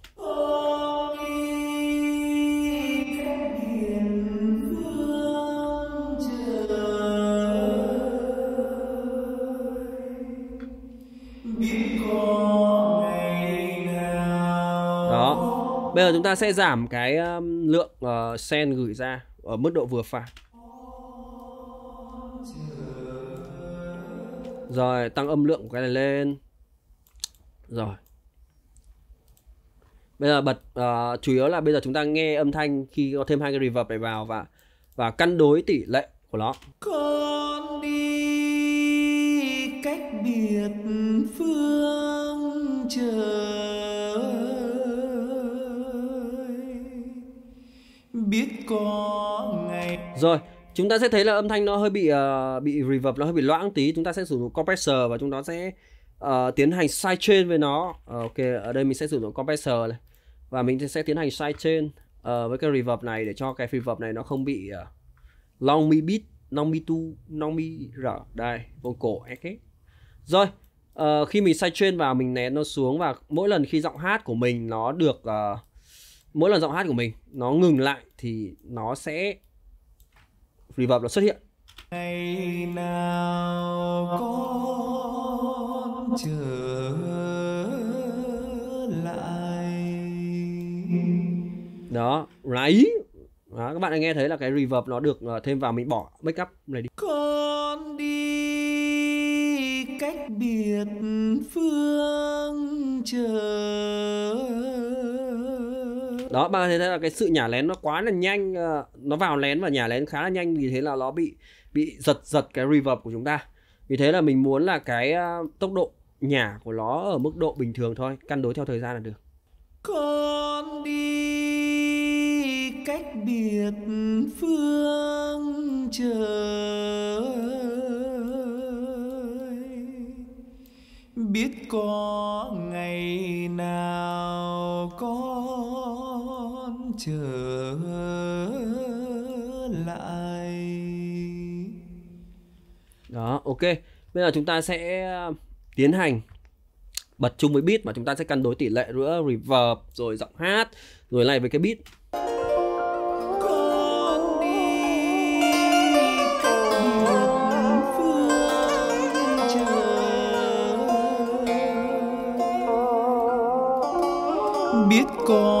Giờ chúng ta sẽ giảm cái um, lượng uh, sen gửi ra ở mức độ vừa phải. Rồi, tăng âm lượng của cái này lên. Rồi. Bây giờ bật uh, chủ yếu là bây giờ chúng ta nghe âm thanh khi có thêm hai cái reverb này vào và và cân đối tỷ lệ của nó. Con đi cách biệt phương trời biết có ngày. Rồi, chúng ta sẽ thấy là âm thanh nó hơi bị uh, bị reverb nó hơi bị loãng tí. Chúng ta sẽ sử dụng compressor và chúng ta sẽ uh, tiến hành sidechain với nó. Uh, ok ở đây mình sẽ sử dụng compressor này. Và mình sẽ tiến hành sidechain uh, với cái reverb này để cho cái reverb này nó không bị uh, long mi beat long mi tu long mi r đây vocal ok rồi uh, khi mình sidechain vào mình nén nó xuống và mỗi lần khi giọng hát của mình nó được uh, mỗi lần giọng hát của mình nó ngừng lại thì nó sẽ reverb nó xuất hiện. Ngày nào con trở lại? Đó right đó, các bạn đã nghe thấy là cái reverb nó được uh, thêm vào mình bỏ backup này đi. Con đi cách biệt phương trời đó bạn thấy là cái sự nhả lén nó quá là nhanh ờ, nó vào lén và nhả lén khá là nhanh, vì thế là nó bị bị giật giật cái reverb của chúng ta. Vì thế là mình muốn là cái ờ, tốc độ nhả của nó ở mức độ bình thường thôi, cân đối theo thời gian là được. Con đi cách biệt phương trời. Biết có ngày nào con trở lại. Đó ok. Bây giờ chúng ta sẽ tiến hành bật chung với beat mà chúng ta sẽ cân đối tỷ lệ giữa reverb rồi giọng hát rồi lại với cái beat. Con biết có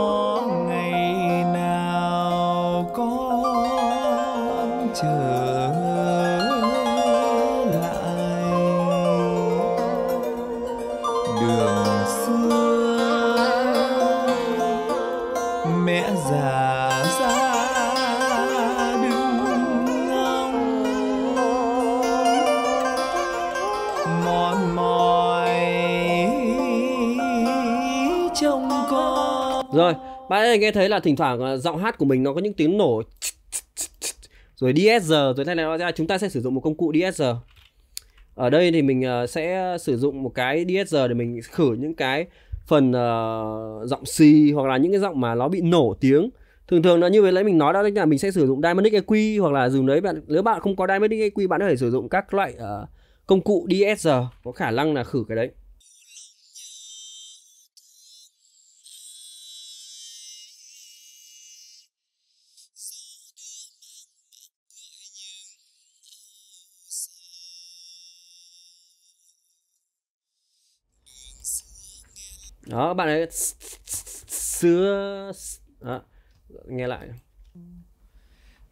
bạn ấy nghe thấy là thỉnh thoảng ờ, giọng hát của mình nó có những tiếng nổ rồi DSR rồi thế này nó ra chúng ta sẽ sử dụng một công cụ DSR. Ở đây thì mình ờ, sẽ sử dụng một cái DSR để mình khử những cái phần uh, giọng xì hoặc là những cái giọng mà nó bị nổ tiếng. Thường thường là như vậy lấy mình nói đó là mình sẽ sử dụng Dynamic EQ hoặc là dùng đấy bạn nếu bạn không có Dynamic EQ bạn có thể sử dụng các loại uh, công cụ DSR có khả năng là khử cái đấy. Đó các bạn ấy xưa đó, nghe lại.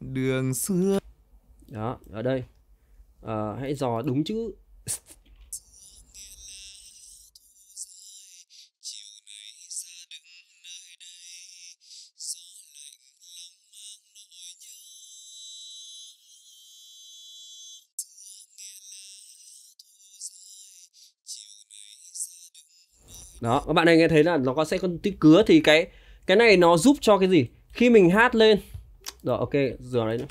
Đường xưa. Đó ở đây. Ờ, hãy dò đúng chữ đó. Các bạn này nghe thấy là nó có sẽ có tiếng cứa thì cái cái này nó giúp cho cái gì? Khi mình hát lên. Rồi ok giờ đấy nữa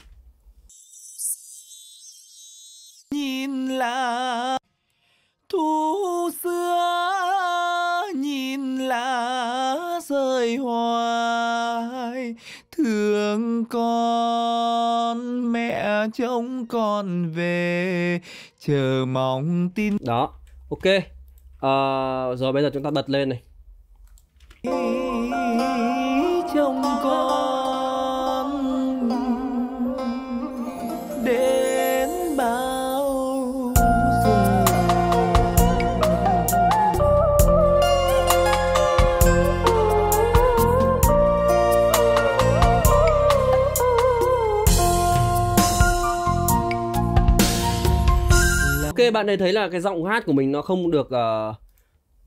nhìn là thu xưa nhìn lá rơi hoài. Thương con mẹ trông con về chờ mong tin. Đó ok Ờ, rồi bây giờ chúng ta bật lên này. Ok bạn ấy thấy là cái giọng hát của mình nó không được uh,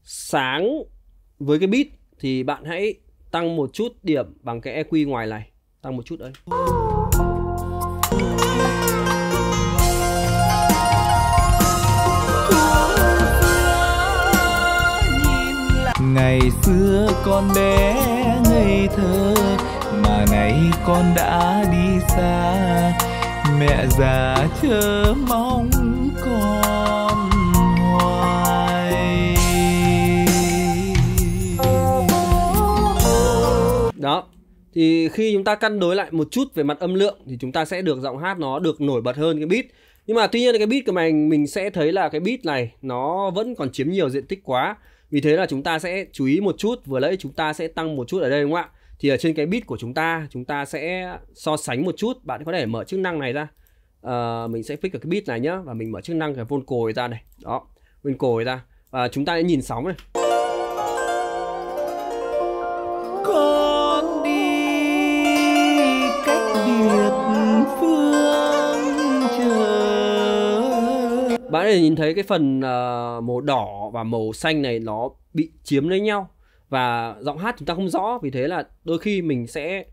sáng với cái beat thì bạn hãy tăng một chút điểm bằng cái EQ ngoài này. Tăng một chút đấy. Ngày xưa con bé ngây thơ mà nay con đã đi xa. Mẹ già chờ mong thì khi chúng ta cân đối lại một chút về mặt âm lượng thì chúng ta sẽ được giọng hát nó được nổi bật hơn cái beat. Nhưng mà tuy nhiên cái beat của mình mình sẽ thấy là cái beat này nó vẫn còn chiếm nhiều diện tích quá. Vì thế là chúng ta sẽ chú ý một chút vừa nãy chúng ta sẽ tăng một chút ở đây đúng không ạ? Thì ở trên cái beat của chúng ta chúng ta sẽ so sánh một chút. Bạn có thể mở chức năng này ra. À, mình sẽ pick ở cái beat này nhá và mình mở chức năng cái vocal ra này. Đó vocal ra. Và chúng ta sẽ nhìn sóng này. Bạn có thể nhìn thấy cái phần uh, màu đỏ và màu xanh này nó bị chiếm lấy nhau và giọng hát chúng ta không rõ. Vì thế là đôi khi mình sẽ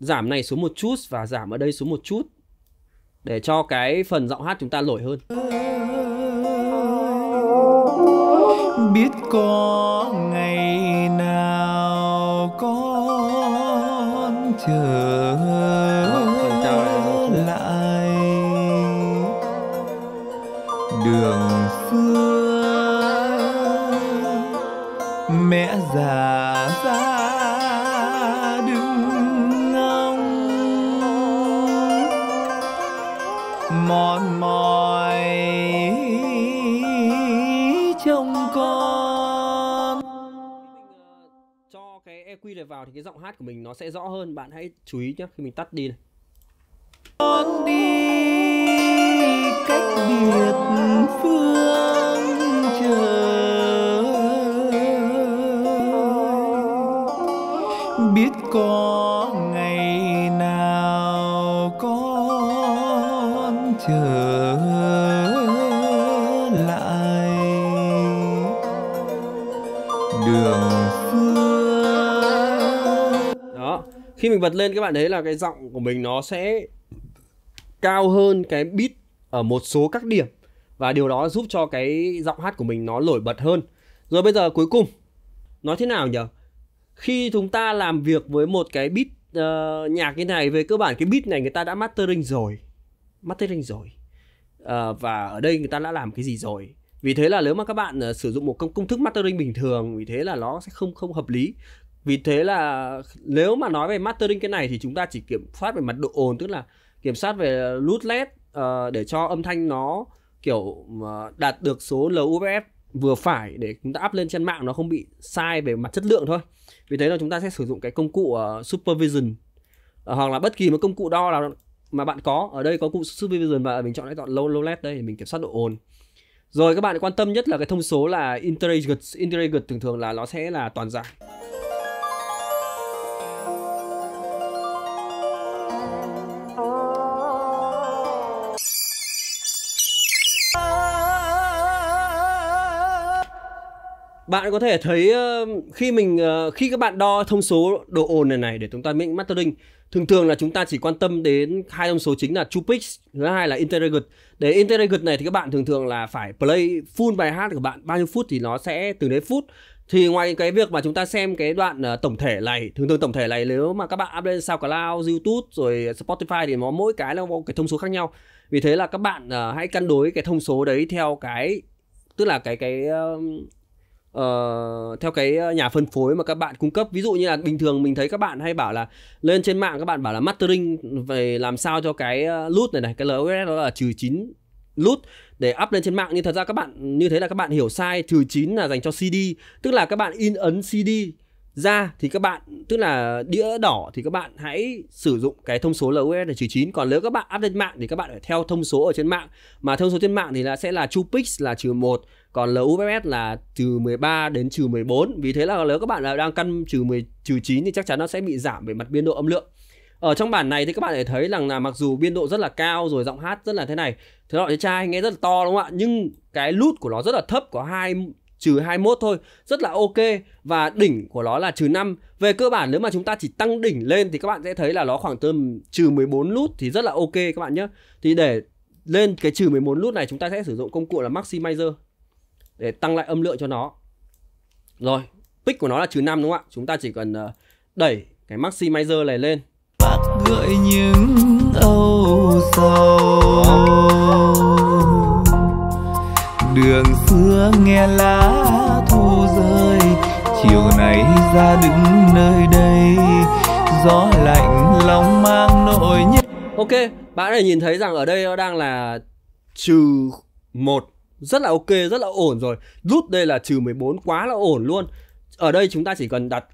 giảm này xuống một chút và giảm ở đây xuống một chút để cho cái phần giọng hát chúng ta nổi hơn. Biết có ngày nào con chờ già ra đứng ngóng mòn mỏi trông con. Cho cái EQ này vào thì cái giọng hát của mình nó sẽ rõ hơn. Bạn hãy chú ý nhé khi mình tắt đi này. Con đi khi mình bật lên các bạn thấy là cái giọng của mình nó sẽ cao hơn cái beat ở một số các điểm. Và điều đó giúp cho cái giọng hát của mình nó nổi bật hơn. Rồi bây giờ cuối cùng nói thế nào nhỉ? Khi chúng ta làm việc với một cái beat uh, nhạc như này về cơ bản cái beat này người ta đã mastering rồi. Mastering rồi. Uh, và ở đây người ta đã làm cái gì rồi? Vì thế là nếu mà các bạn uh, sử dụng một công công thức mastering bình thường vì thế là nó sẽ không không hợp lý vì thế là nếu mà nói về mastering cái này thì chúng ta chỉ kiểm soát về mặt độ ồn tức là kiểm soát về lút led uh, để cho âm thanh nó kiểu uh, đạt được số LUFS vừa phải để chúng ta up lên trên mạng nó không bị sai về mặt chất lượng thôi. Vì thế là chúng ta sẽ sử dụng cái công cụ uh, supervision uh, hoặc là bất kỳ một công cụ đo nào mà bạn có. Ở đây có cụ supervision và mình chọn lại chọn low low led đây để mình kiểm soát độ ồn. Rồi các bạn quan tâm nhất là cái thông số là integrated integrated thường thường là nó sẽ là toàn giải bạn có thể thấy ờ, khi mình ờ, khi các bạn đo thông số độ ồn này này để chúng ta mix mastering thường thường là chúng ta chỉ quan tâm đến hai thông số chính là two pitch thứ hai là integrated để integrated này thì các bạn thường thường là phải play full bài hát của bạn bao nhiêu phút thì nó sẽ từ đấy phút. Thì ngoài cái việc mà chúng ta xem cái đoạn uh, tổng thể này thường thường tổng thể này nếu mà các bạn up lên SoundCloud, YouTube rồi Spotify thì nó mỗi cái là một cái thông số khác nhau. Vì thế là các bạn uh, hãy cân đối cái thông số đấy theo cái tức là cái cái uh, uh, theo cái ờ, nhà phân phối mà các bạn cung cấp ví dụ như là bình thường mình thấy các bạn hay bảo là lên trên mạng các bạn bảo là mastering về làm sao cho cái ờ, loot này này cái LOS đó là trừ 9 loot để up lên trên mạng. Nhưng thật ra các bạn như thế là các bạn hiểu sai trừ 9 là dành cho CD tức là các bạn in ấn CD ra thì các bạn tức là đĩa đỏ thì các bạn hãy sử dụng cái thông số LOS là trừ 9 còn nếu các bạn up lên mạng thì các bạn phải theo thông số ở trên mạng. Mà thông số trên mạng thì là sẽ là Chupix là trừ 1 còn LUFS là trừ 13 đến trừ 14 vì thế là nếu các bạn là đang căn trừ 10 trừ 9 thì chắc chắn nó sẽ bị giảm về mặt biên độ âm lượng. Ở trong bản này thì các bạn thể thấy rằng là mặc dù biên độ rất là cao rồi giọng hát rất là thế này, thế loại trai nghe rất là to đúng không ạ? Nhưng cái lút của nó rất là thấp, có hai, trừ 21 thôi, rất là ok. Và đỉnh của nó là trừ 5 về cơ bản nếu mà chúng ta chỉ tăng đỉnh lên thì các bạn sẽ thấy là nó khoảng tầm trừ 14 lút thì rất là ok các bạn nhé. Thì để lên cái trừ 14 lút này chúng ta sẽ sử dụng công cụ là maximizer để tăng lại âm lượng cho nó. Rồi pick của nó là trừ 5 đúng không ạ? Chúng ta chỉ cần đẩy cái maximizer này lên. Bác gợi những âu sầu. Đường xưa nghe lá thu rơi chiều nay ra đứng nơi đây. Gió lạnh lòng mang nỗi nhớ. Ok bạn này nhìn thấy rằng ở đây nó đang là trừ một rất là ok rất là ổn rồi. Rút đây là trừ 14 quá là ổn luôn. Ở đây chúng ta chỉ cần đặt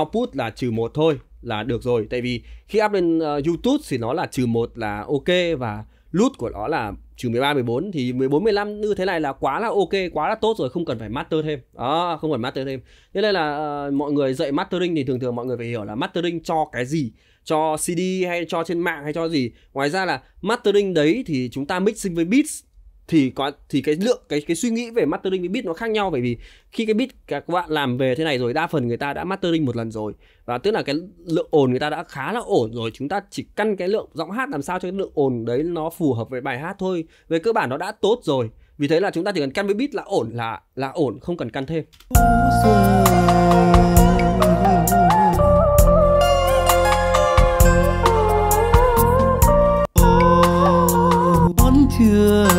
output là trừ một thôi là được rồi. Tại vì khi up lên uh, YouTube thì nó là trừ một là ok và loot của nó là trừ 13 14 thì 14 15 như thế này là quá là ok, quá là tốt rồi, không cần phải master thêm. Đó, không cần master thêm. Thế nên là uh, mọi người dạy mastering thì thường thường mọi người phải hiểu là mastering cho cái gì? Cho CD hay cho trên mạng hay cho gì? Ngoài ra là mastering đấy thì chúng ta mixing với beats thì có, thì cái lượng, cái cái suy nghĩ về mastering với beat nó khác nhau. Bởi vì khi cái beat các bạn làm về thế này rồi, đa phần người ta đã mastering một lần rồi. Và tức là cái lượng ồn người ta đã khá là ổn rồi. Chúng ta chỉ căn cái lượng, giọng hát làm sao cho cái lượng ồn đấy nó phù hợp với bài hát thôi. Về cơ bản nó đã tốt rồi. Vì thế là chúng ta chỉ cần căn với beat là ổn, là là ổn, không cần căn thêm. Chưa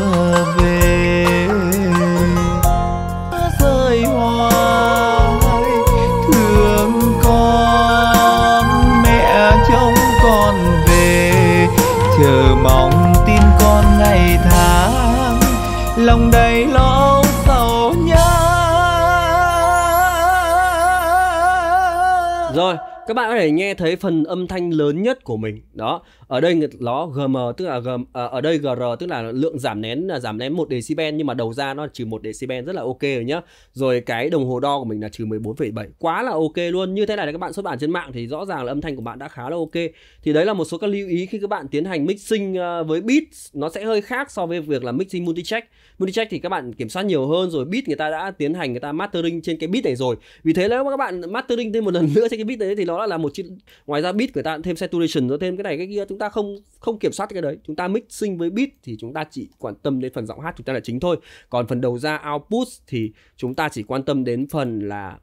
các thể nghe thấy phần âm thanh lớn nhất của mình. Đó ở đây nó gm tức là gm à, ở đây gr tức là lượng giảm nén là giảm nén một decibel nhưng mà đầu ra nó trừ một decibel rất là ok rồi nhá. Rồi cái đồng hồ đo của mình là trừ 14,7 quá là ok luôn. Như thế này là các bạn xuất bản trên mạng thì rõ ràng là âm thanh của bạn đã khá là ok. Thì đấy là một số các lưu ý khi các bạn tiến hành mixing ờ, với beat nó sẽ hơi khác so với việc là mixing multi track multi track thì các bạn kiểm soát nhiều hơn rồi beat người ta đã tiến hành người ta mastering trên cái beat này rồi. Vì thế nếu mà các bạn mastering thêm một lần nữa trên cái beat đấy thì nó là một chiếc, ngoài ra bit người ta thêm saturation rồi thêm cái này cái kia. Chúng ta không không kiểm soát cái đấy. Chúng ta mixing với bit thì chúng ta chỉ quan tâm đến phần giọng hát, chúng ta là chính thôi. Còn phần đầu ra output thì chúng ta chỉ quan tâm đến phần là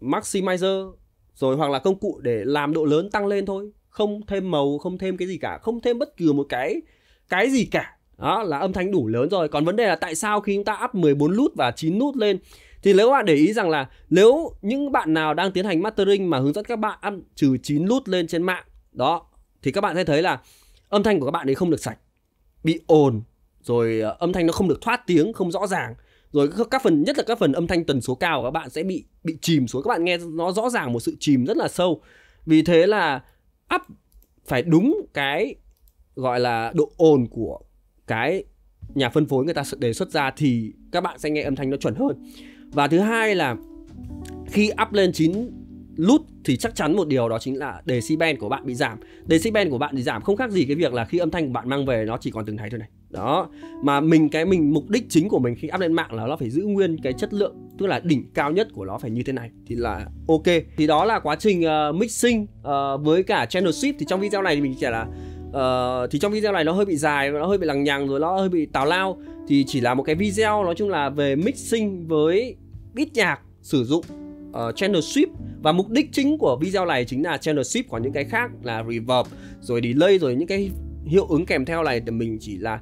maximizer, rồi hoặc là công cụ để làm độ lớn tăng lên thôi. Không thêm màu, không thêm cái gì cả. Không thêm bất cứ một cái cái gì cả. Đó là âm thanh đủ lớn rồi. Còn vấn đề là tại sao khi chúng ta up 14 nút và 9 nút lên thì nếu các bạn để ý rằng là nếu những bạn nào đang tiến hành mastering mà hướng dẫn các bạn ăn trừ 9 nút lên trên mạng, đó, thì các bạn sẽ thấy là âm thanh của các bạn ấy không được sạch, bị ồn, rồi ờ, âm thanh nó không được thoát tiếng, không rõ ràng. Rồi các phần, nhất là các phần âm thanh tần số cao của các bạn sẽ bị bị chìm xuống, các bạn nghe nó rõ ràng một sự chìm rất là sâu. Vì thế là up phải đúng cái gọi là độ ồn của cái nhà phân phối người ta đề xuất ra thì các bạn sẽ nghe âm thanh nó chuẩn hơn và thứ hai là khi up lên 9 lút thì chắc chắn một điều đó chính là decibel của bạn bị giảm. Decibel của bạn thì giảm không khác gì cái việc là khi âm thanh của bạn mang về nó chỉ còn từng thấy thôi này. Đó. Mà mình cái mình mục đích chính của mình khi up lên mạng là nó phải giữ nguyên cái chất lượng tức là đỉnh cao nhất của nó phải như thế này thì là ok. Thì đó là quá trình uh, mixing uh, với cả channel shift thì trong video này thì mình chỉ là uh, thì trong video này nó hơi bị dài nó hơi bị lằng nhằng rồi nó hơi bị tào lao. Thì chỉ là một cái video nói chung là về mixing với beat nhạc sử dụng uh, channel sweep. Và mục đích chính của video này chính là channel sweep còn những cái khác là reverb. Rồi delay rồi những cái hiệu ứng kèm theo này thì mình chỉ là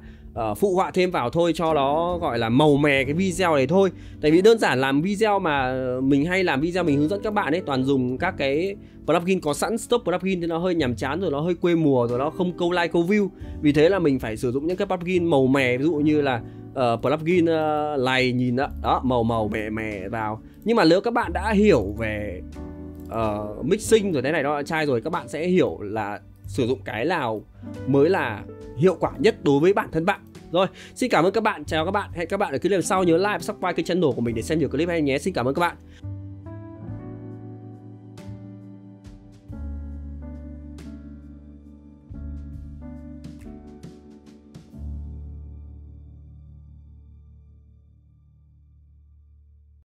uh, phụ họa thêm vào thôi cho nó gọi là màu mè cái video này thôi. Tại vì đơn giản làm video mà mình hay làm video mình hướng dẫn các bạn ấy toàn dùng các cái plugin có sẵn stop plugin thì nó hơi nhàm chán rồi nó hơi quê mùa rồi nó không câu like câu view. Vì thế là mình phải sử dụng những cái plugin màu mè ví dụ như là uh, plugin uh, này nhìn đó, đó màu màu mè mè vào. Nhưng mà nếu các bạn đã hiểu về uh, mixing rồi thế này đó trai rồi các bạn sẽ hiểu là sử dụng cái nào mới là hiệu quả nhất đối với bản thân bạn rồi, xin cảm ơn các bạn, chào các bạn. Hẹn các bạn ở clip sau nhớ like và subscribe kênh channel của mình để xem nhiều clip hay nhé. Xin cảm ơn các bạn.